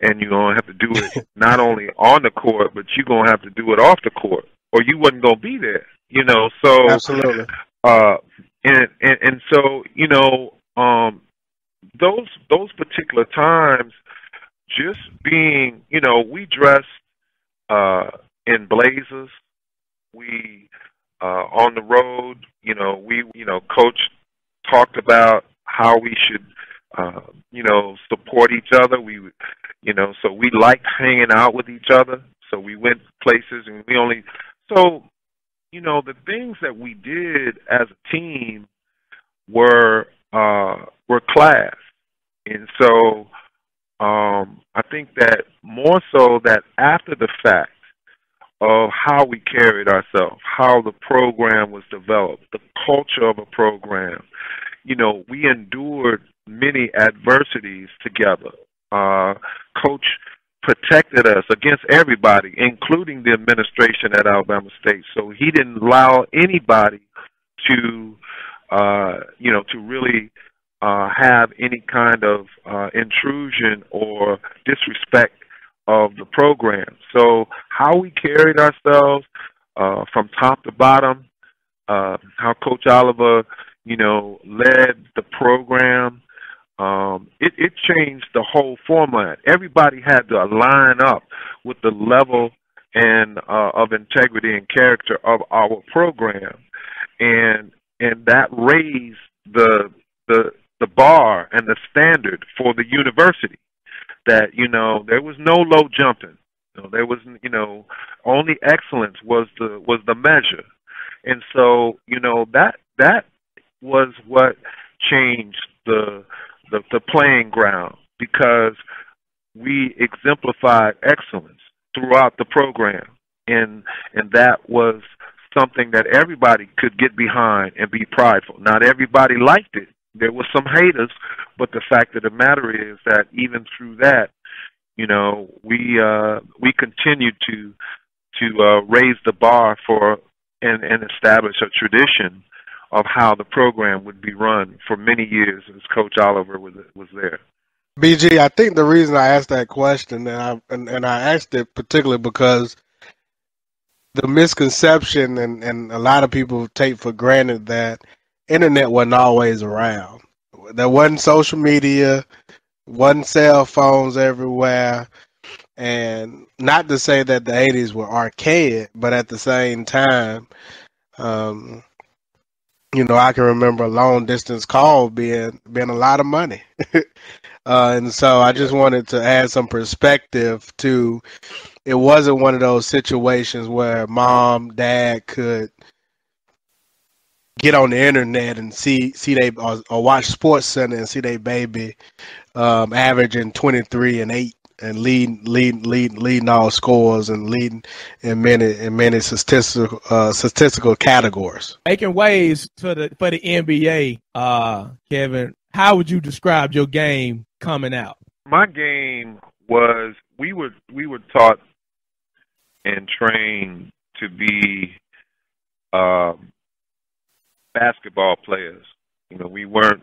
and you're gonna have to do it not only on the court, but you're gonna have to do it off the court, or you wasn't gonna be there. You know, so absolutely. Uh, and and and so you know, um, those those particular times, just being, you know, we dressed uh, in blazers. We uh, on the road, you know, we you know, coach talked about how we should uh, you know, support each other. We, you know, so we liked hanging out with each other. So we went places, and we only so, you know, the things that we did as a team were uh, were class, and so um, I think that more so that after the fact of how we carried ourselves, how the program was developed, the culture of a program, you know, we endured many adversities together. Uh, Coach protected us against everybody, including the administration at Alabama State. So he didn't allow anybody to, uh, you know, to really uh, have any kind of uh, intrusion or disrespect of the program. So how we carried ourselves uh, from top to bottom, uh, how Coach Oliver, you know, led the program, um, it, it changed the whole format. Everybody had to line up with the level and uh, of integrity and character of our program, and and that raised the the the bar and the standard for the university. That you know there was no low jumping. You know, there was you know only excellence was the was the measure, and so you know that that was what changed the the, the playing ground because we exemplified excellence throughout the program. And and that was something that everybody could get behind and be prideful. Not everybody liked it there were some haters but the fact of the matter is that even through that you know we uh we continued to to uh raise the bar for and and establish a tradition of how the program would be run for many years as Coach Oliver was was there. BG, I think the reason I asked that question and I and, and I asked it particularly because the misconception and, and a lot of people take for granted that internet wasn't always around. There wasn't social media, wasn't cell phones everywhere. And not to say that the 80s were archaic, but at the same time, um, you know, I can remember a long distance call being being a lot of money. uh, and so I just wanted to add some perspective to it wasn't one of those situations where mom, dad could get on the internet and see see they or, or watch Sports Center and see their baby um, averaging twenty three and eight and leading leading leading leading all scores and leading in many in many statistical uh, statistical categories. Making waves for the for the NBA, uh, Kevin. How would you describe your game coming out? My game was we were we were taught and trained to be um, basketball players. You know, we weren't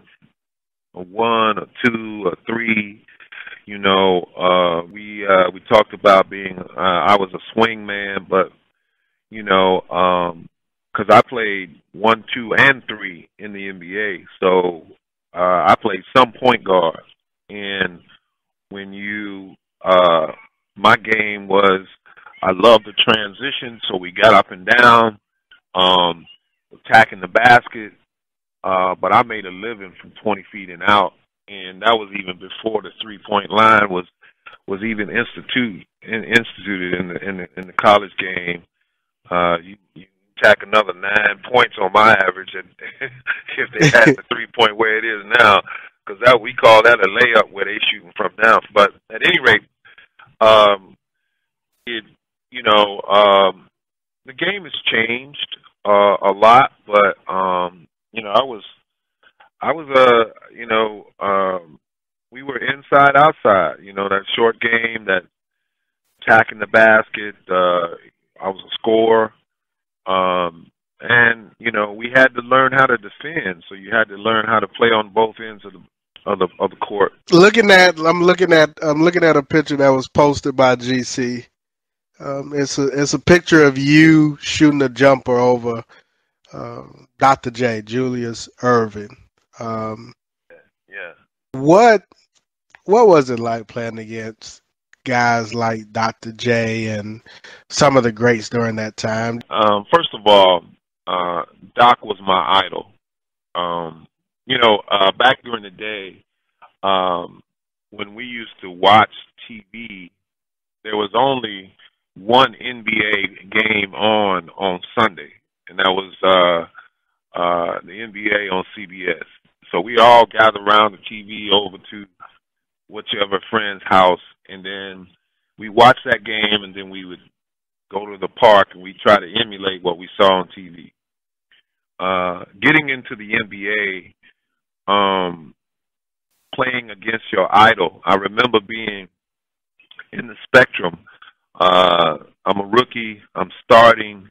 a one, a two, a three. You know, uh, we uh, we talked about being. Uh, I was a swing man, but you know, because um, I played one, two, and three in the NBA, so uh, I played some point guard. And when you, uh, my game was, I loved the transition, so we got up and down. Um, attacking the basket. Uh, but I made a living from 20 feet and out, and that was even before the three point line was was even instituted in, instituted in the, in the in the college game. Uh, you, you tack another nine points on my average, and if they had the three point where it is now, because that we call that a layup where they shooting from now. But at any rate, um, it you know um, the game has changed uh, a lot, but um, you know, I was I was uh you know, um we were inside outside, you know, that short game, that attacking the basket, uh I was a scorer. Um and, you know, we had to learn how to defend, so you had to learn how to play on both ends of the of the of the court. Looking at I'm looking at I'm looking at a picture that was posted by GC um, it's a it's a picture of you shooting a jumper over uh, Dr. J, Julius Erving. Um, yeah. What what was it like playing against guys like Dr. J and some of the greats during that time? Um, first of all, uh, Doc was my idol. Um, you know, uh, back during the day, um, when we used to watch TV, there was only one NBA game on on Sunday, and that was uh, uh, the NBA on CBS. So we all gathered around the TV over to whichever friend's house, and then we watched that game, and then we would go to the park and we try to emulate what we saw on TV. Uh, getting into the NBA, um, playing against your idol. I remember being in the Spectrum uh, I'm a rookie. I'm starting.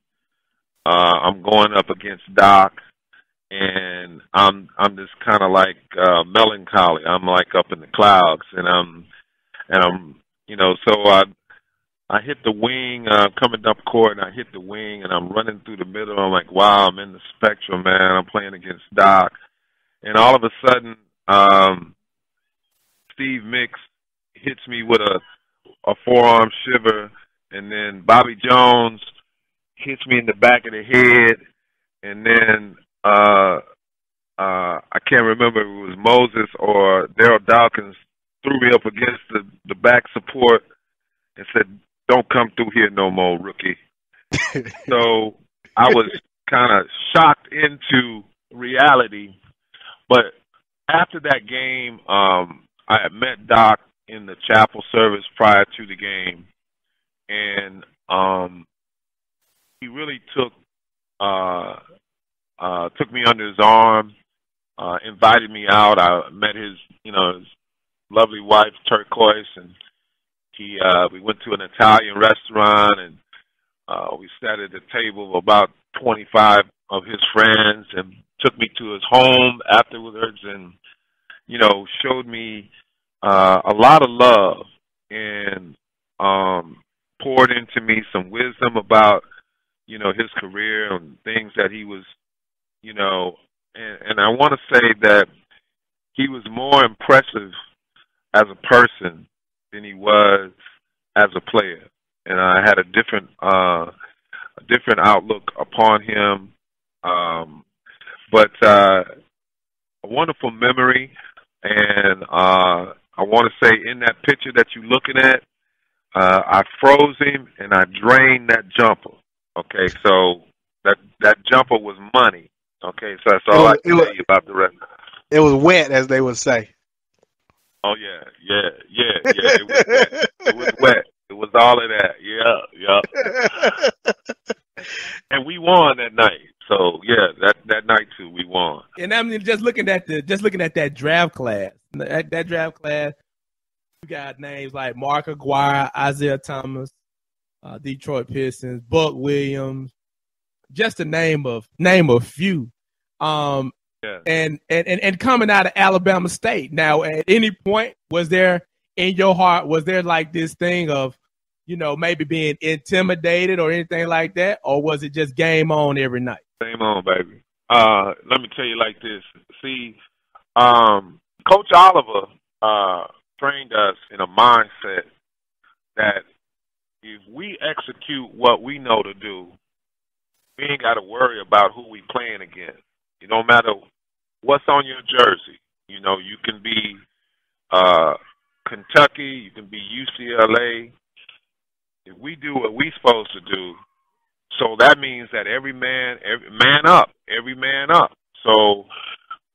Uh, I'm going up against Doc, and I'm I'm just kind of like uh, melancholy. I'm like up in the clouds, and I'm and I'm you know so I I hit the wing uh, coming up court, and I hit the wing, and I'm running through the middle. I'm like, wow, I'm in the spectrum, man. I'm playing against Doc, and all of a sudden, um, Steve Mix hits me with a a forearm shiver, and then Bobby Jones hits me in the back of the head, and then uh, uh, I can't remember if it was Moses or Darryl Dawkins threw me up against the the back support and said, "Don't come through here no more, rookie." so I was kind of shocked into reality, but after that game, um, I had met Doc in the chapel service prior to the game, and um, he really took uh, uh, took me under his arm, uh, invited me out. I met his you know his lovely wife Turquoise, and he uh, we went to an Italian restaurant, and uh, we sat at the table of about twenty five of his friends, and took me to his home afterwards, and you know showed me uh, a lot of love and um, poured into me some wisdom about you know his career and things that he was you know and, and I want to say that he was more impressive as a person than he was as a player. And I had a different uh a different outlook upon him. Um but uh a wonderful memory and uh I want to say in that picture that you're looking at, Uh, I froze him and I drained that jumper. Okay, so that that jumper was money. Okay, so that's all It I was- can tell was- you about the rest. It was wet, as they would say. Oh yeah, yeah, yeah, yeah. It was wet. It was wet. It was all of that. Yeah, yeah. And we won that night. So yeah, that that night too, we won. And I mean, just looking at the just looking at that draft class, that, that draft class, you got names like Mark Aguirre, Isiah Thomas, uh, Detroit Pistons, Buck Williams, just to name of name a few. Um, Yeah. and, and and and coming out of Alabama State. Now, at any point, was there in your heart was there like this thing of, you know, maybe being intimidated or anything like that, or was it just game on every night? Game on, baby. Uh, let me tell you like this. See, um, Coach Oliver uh, trained us in a mindset that if we execute what we know to do, we ain't got to worry about who we playing against. You don't matter what's on your jersey. You know, you can be uh, Kentucky, you can be UCLA. If we do what we supposed to do, so that means that every man, every man up, every man up. So,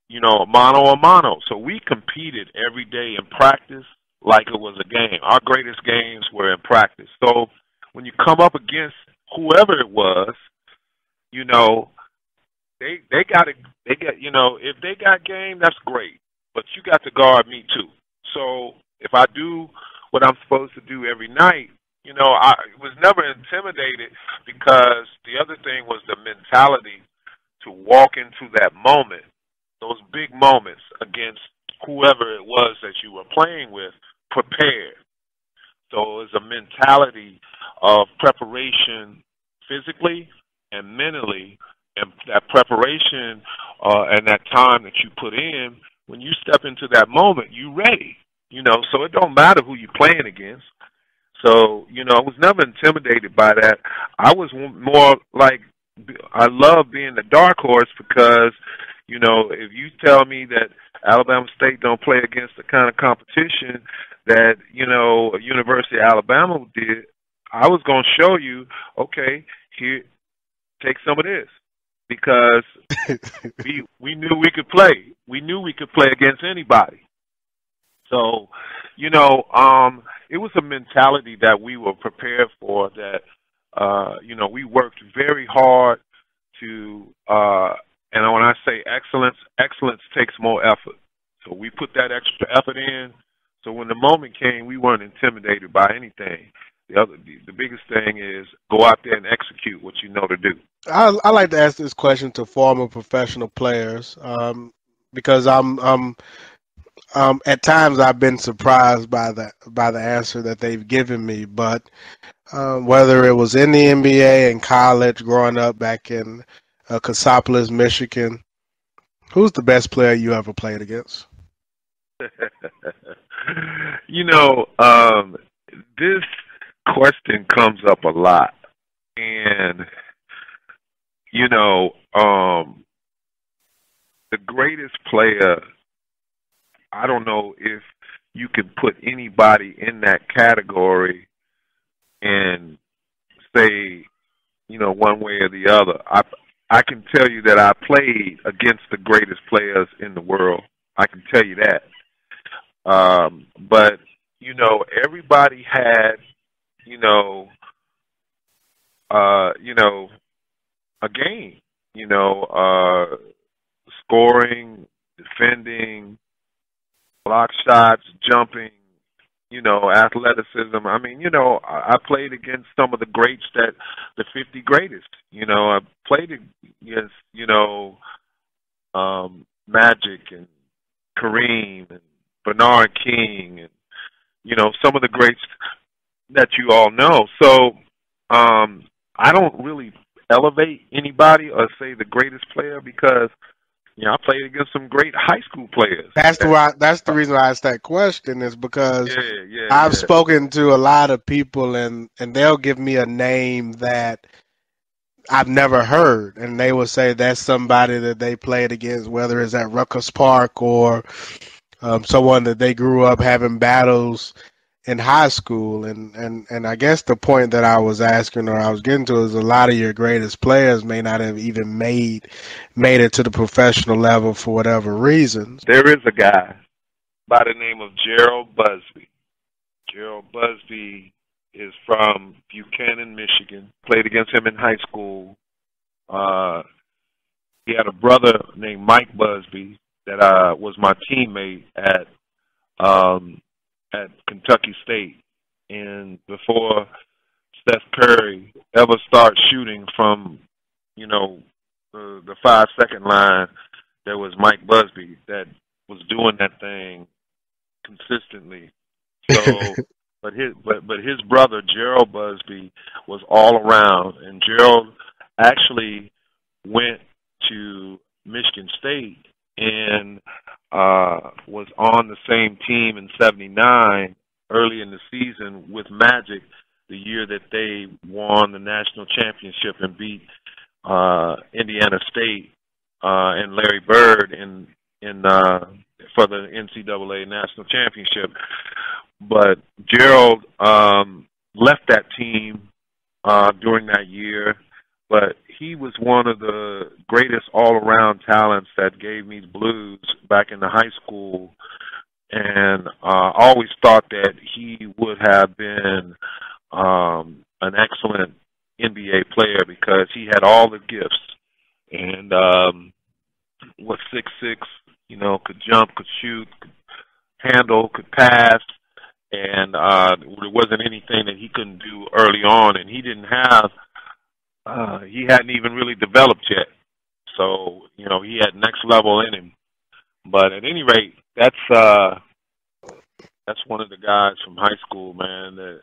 you know, mano a mano. So we competed every day in practice like it was a game. Our greatest games were in practice. So when you come up against whoever it was, you know, they they got to they got you know if they got game that's great, but you got to guard me too. So if I do what I'm supposed to do every night, you know, I was never intimidated because the other thing was the mentality to walk into that moment, those big moments against whoever it was that you were playing with, prepared. So it was a mentality of preparation physically and mentally, and that preparation uh, and that time that you put in, when you step into that moment, you're ready. You know, so it don't matter who you're playing against. So, you know, I was never intimidated by that. I was more like, I love being the dark horse because, you know, if you tell me that Alabama State don't play against the kind of competition that, you know, University of Alabama did, I was going to show you, okay, here, take some of this. Because we we knew we could play. We knew we could play against anybody. So, you know, um, it was a mentality that we were prepared for. That uh, you know, we worked very hard to, uh, and when I say excellence, excellence takes more effort. So we put that extra effort in. So when the moment came, we weren't intimidated by anything. The other, the, the biggest thing is go out there and execute what you know to do. I, I like to ask this question to former professional players um, because I'm, I'm um, at times I've been surprised by the by the answer that they've given me. But um, whether it was in the NBA and college, growing up back in uh, Cassopolis, Michigan, who's the best player you ever played against? you know, um, this question comes up a lot, and you know, um, the greatest player. I don't know if you can put anybody in that category and say, you know, one way or the other. I I can tell you that I played against the greatest players in the world. I can tell you that. Um, but you know, everybody had, you know, uh, you know, a game. You know, uh, scoring, defending, block shots, jumping, you know, athleticism. I mean, you know, I, I played against some of the greats that the 50 greatest. You know, I played against, you know, um, Magic and Kareem and Bernard King and, you know, some of the greats that you all know. So, um, I don't really elevate anybody or say the greatest player because you know, I played against some great high school players. That's the why, that's the reason I asked that question is because yeah, yeah, I've yeah. spoken to a lot of people and and they'll give me a name that I've never heard and they will say that's somebody that they played against whether it's at Rutgers Park or um, someone that they grew up having battles in high school, and and and I guess the point that I was asking or I was getting to is a lot of your greatest players may not have even made made it to the professional level for whatever reasons. There is a guy by the name of Gerald Busby. Gerald Busby is from Buchanan, Michigan. Played against him in high school. Uh, he had a brother named Mike Busby that uh, was my teammate at um, at Kentucky State. And before Steph Curry ever started shooting from, you know, the, the five second line, there was Mike Busby that was doing that thing consistently. So, but his but but his brother Gerald Busby was all around, and Gerald actually went to Michigan State and uh, was on the same team in '79 early in the season with Magic the year that they won the national championship and beat uh, Indiana State uh, and Larry Bird in in uh, for the NCAA national championship. But Gerald um, left that team uh, during that year but he was one of the greatest all-around talents that gave me the blues back in the high school, and uh, always thought that he would have been um, an excellent NBA player because he had all the gifts. And um, was six six, you know, could jump, could shoot, could handle, could pass, and uh, there wasn't anything that he couldn't do early on, and he didn't have uh, he hadn't even really developed yet. So, you know, he had next level in him. But at any rate, that's uh that's one of the guys from high school, man, that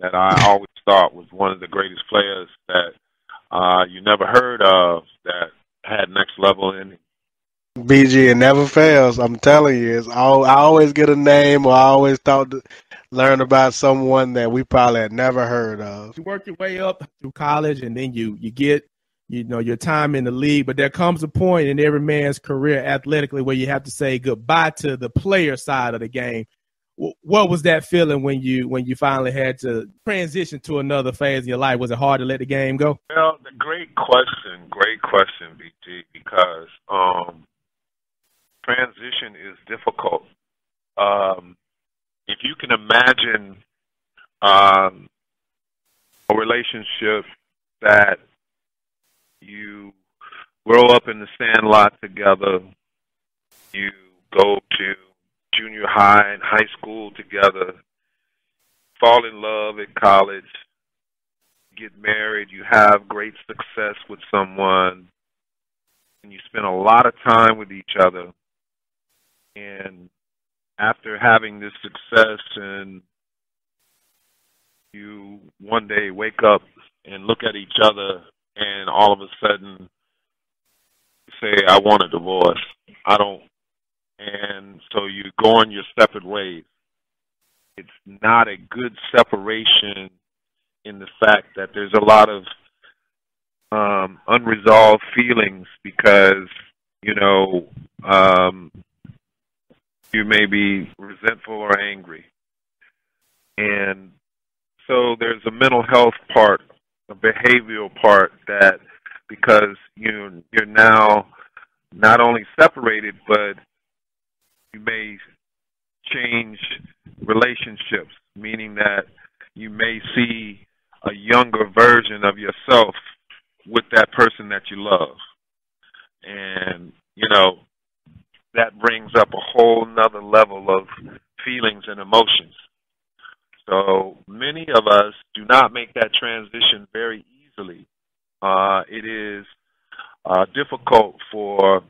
that I always thought was one of the greatest players that uh you never heard of that had next level in him. BG, it never fails. I'm telling you, it's all, I always get a name, or I always thought to learn about someone that we probably had never heard of. You work your way up through college, and then you you get you know your time in the league. But there comes a point in every man's career athletically where you have to say goodbye to the player side of the game. What was that feeling when you when you finally had to transition to another phase in your life? Was it hard to let the game go? Well, the great question, great question, BG, because um, transition is difficult. Um, if you can imagine um, a relationship that you grow up in the sandlot together, you go to junior high and high school together, fall in love at college, get married, you have great success with someone, and you spend a lot of time with each other and after having this success and you one day wake up and look at each other and all of a sudden say I want a divorce. I don't and so you go on your separate ways. It's not a good separation in the fact that there's a lot of um unresolved feelings because you know um you may be resentful or angry. And so there's a mental health part, a behavioral part that because you you're now not only separated but you may change relationships, meaning that you may see a younger version of yourself with that person that you love. And, you know, that brings up a whole nother level of feelings and emotions. So many of us do not make that transition very easily. Uh, it is uh, difficult for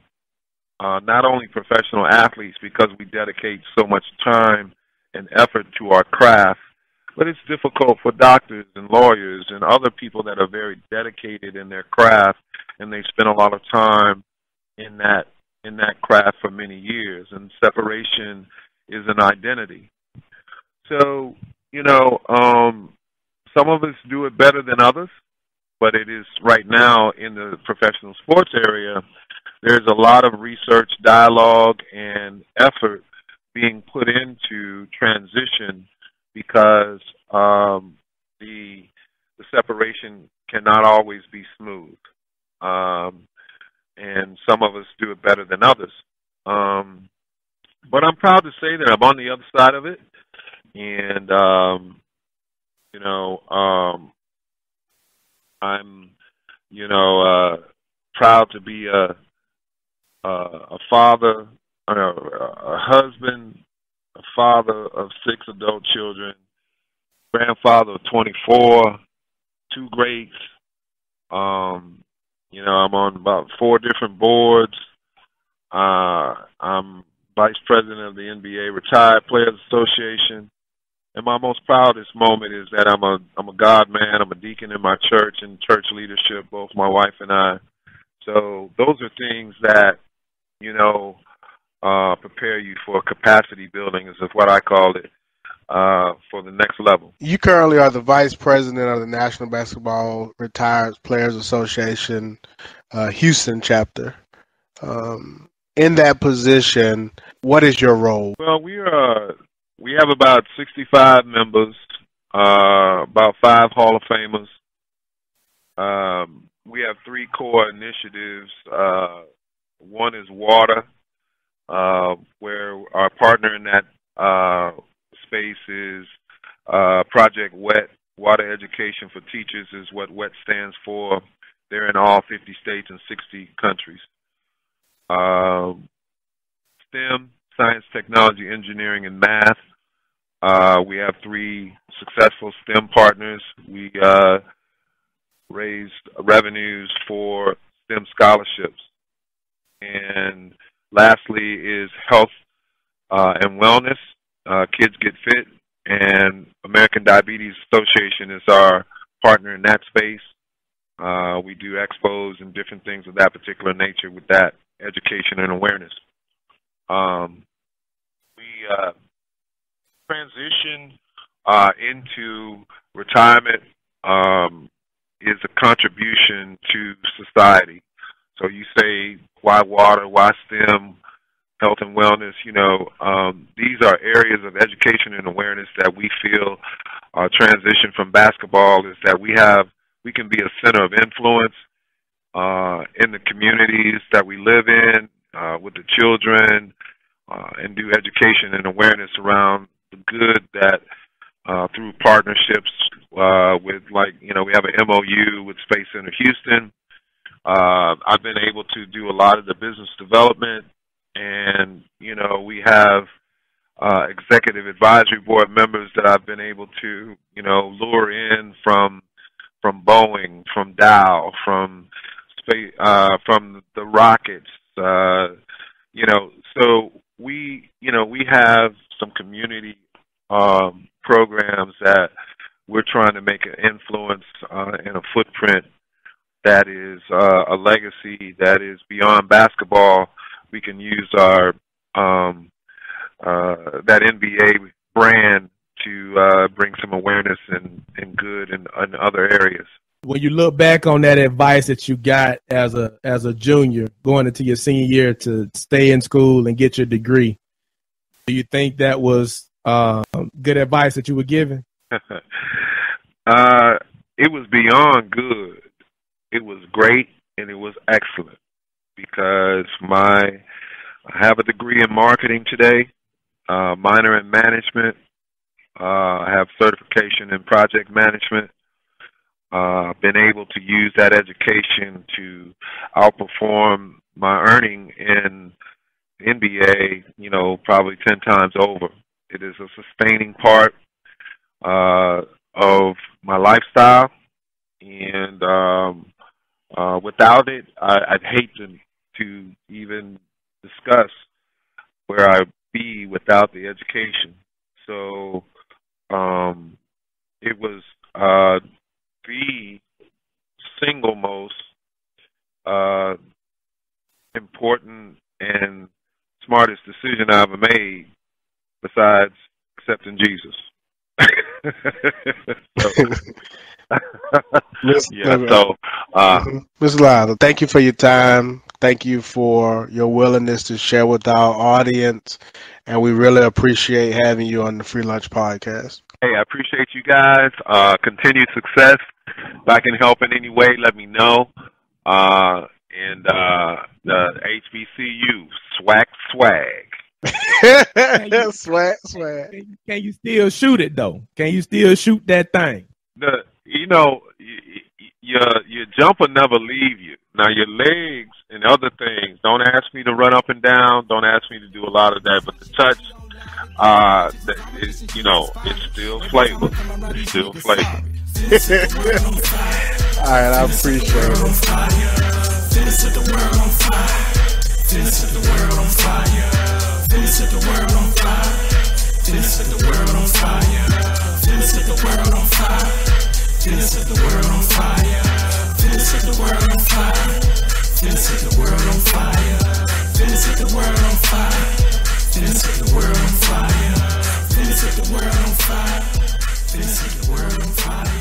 uh, not only professional athletes because we dedicate so much time and effort to our craft, but it's difficult for doctors and lawyers and other people that are very dedicated in their craft and they spend a lot of time in that in that craft for many years, and separation is an identity. So, you know, um, some of us do it better than others, but it is right now in the professional sports area, there's a lot of research, dialogue, and effort being put into transition because um, the the separation cannot always be smooth, um, and some of us do it better than others. Um, but I'm proud to say that I'm on the other side of it, and um, you know, um, I'm, you know, uh, proud to be a a, a father, a, a husband, a father of six adult children, grandfather of 24, two greats. Um, you know, I'm on about four different boards. Uh, I'm vice president of the NBA Retired Players Association. And my most proudest moment is that I'm a I'm a God man. I'm a deacon in my church and church leadership, both my wife and I. So those are things that, you know, uh, prepare you for capacity building is of what I call it uh, for the next level. You currently are the vice president of the National Basketball Retired Players Association uh, Houston chapter. Um, in that position, what is your role? Well, we are we have about 65 members, uh, about five Hall of Famers. Um, we have three core initiatives. Uh, one is water, uh, where our partner in that is uh, Project WET, Water Education for Teachers, is what WET stands for. They're in all 50 states and 60 countries. Um, STEM, Science, Technology, Engineering, and Math. Uh, we have three successful STEM partners. We uh, raised revenues for STEM scholarships. And lastly is health uh, and wellness. Uh, Kids Get Fit and American Diabetes Association is our partner in that space. Uh, we do expos and different things of that particular nature with that education and awareness. Um, we uh, transition uh, into retirement um, is a contribution to society. So you say, why water, why STEM, health and wellness, you know, um, these are areas of education and awareness that we feel uh, transition from basketball is that we have, we can be a center of influence uh, in the communities that we live in, uh, with the children, uh, and do education and awareness around the good that uh, through partnerships uh, with, like, you know, we have an MOU with Space Center Houston. Uh, I've been able to do a lot of the business development, and you know, we have uh, executive advisory board members that I've been able to, you know, lure in from from Boeing, from Dow, from space, uh, from the rockets. Uh, you know, so we, you know, we have some community um, programs that we're trying to make an influence uh, and a footprint that is uh, a legacy that is beyond basketball. We can use our um, uh, that NBA brand to uh, bring some awareness and, and good in, in other areas. When you look back on that advice that you got as a as a junior going into your senior year to stay in school and get your degree, do you think that was uh, good advice that you were given? uh, it was beyond good. It was great and it was excellent because my I have a degree in marketing today, uh, minor in management. Uh, I have certification in project management. Uh, been able to use that education to outperform my earning in NBA, you know, probably 10 times over. It is a sustaining part uh, of my lifestyle, and um, uh, without it, I, I'd hate to to even discuss where I'd be without the education. So um, it was uh, the single most uh, important and smartest decision I ever made besides accepting Jesus. so, yeah, so uh, Mr. Lyle, thank you for your time. Thank you for your willingness to share with our audience, and we really appreciate having you on the Free Lunch Podcast. Hey, I appreciate you guys. Uh, continued success. If I can help in any way, let me know. Uh, and uh, the HBCU swag swag. swag, swag. Can, can you still shoot it though? Can you still shoot that thing? The you know y- y- your your jumper never leave you. Now your legs and other things. Don't ask me to run up and down. Don't ask me to do a lot of that. But the touch, uh, that is, you know, it's still flavor. It's still flavor. All right, I appreciate it. Set the world on fire. Finna set the world on fire. Finna set the world on fire. Finna set the world on fire. Finna set the world on fire. Finna set the world on fire. Finna set the world on fire. Finna set the world on fire.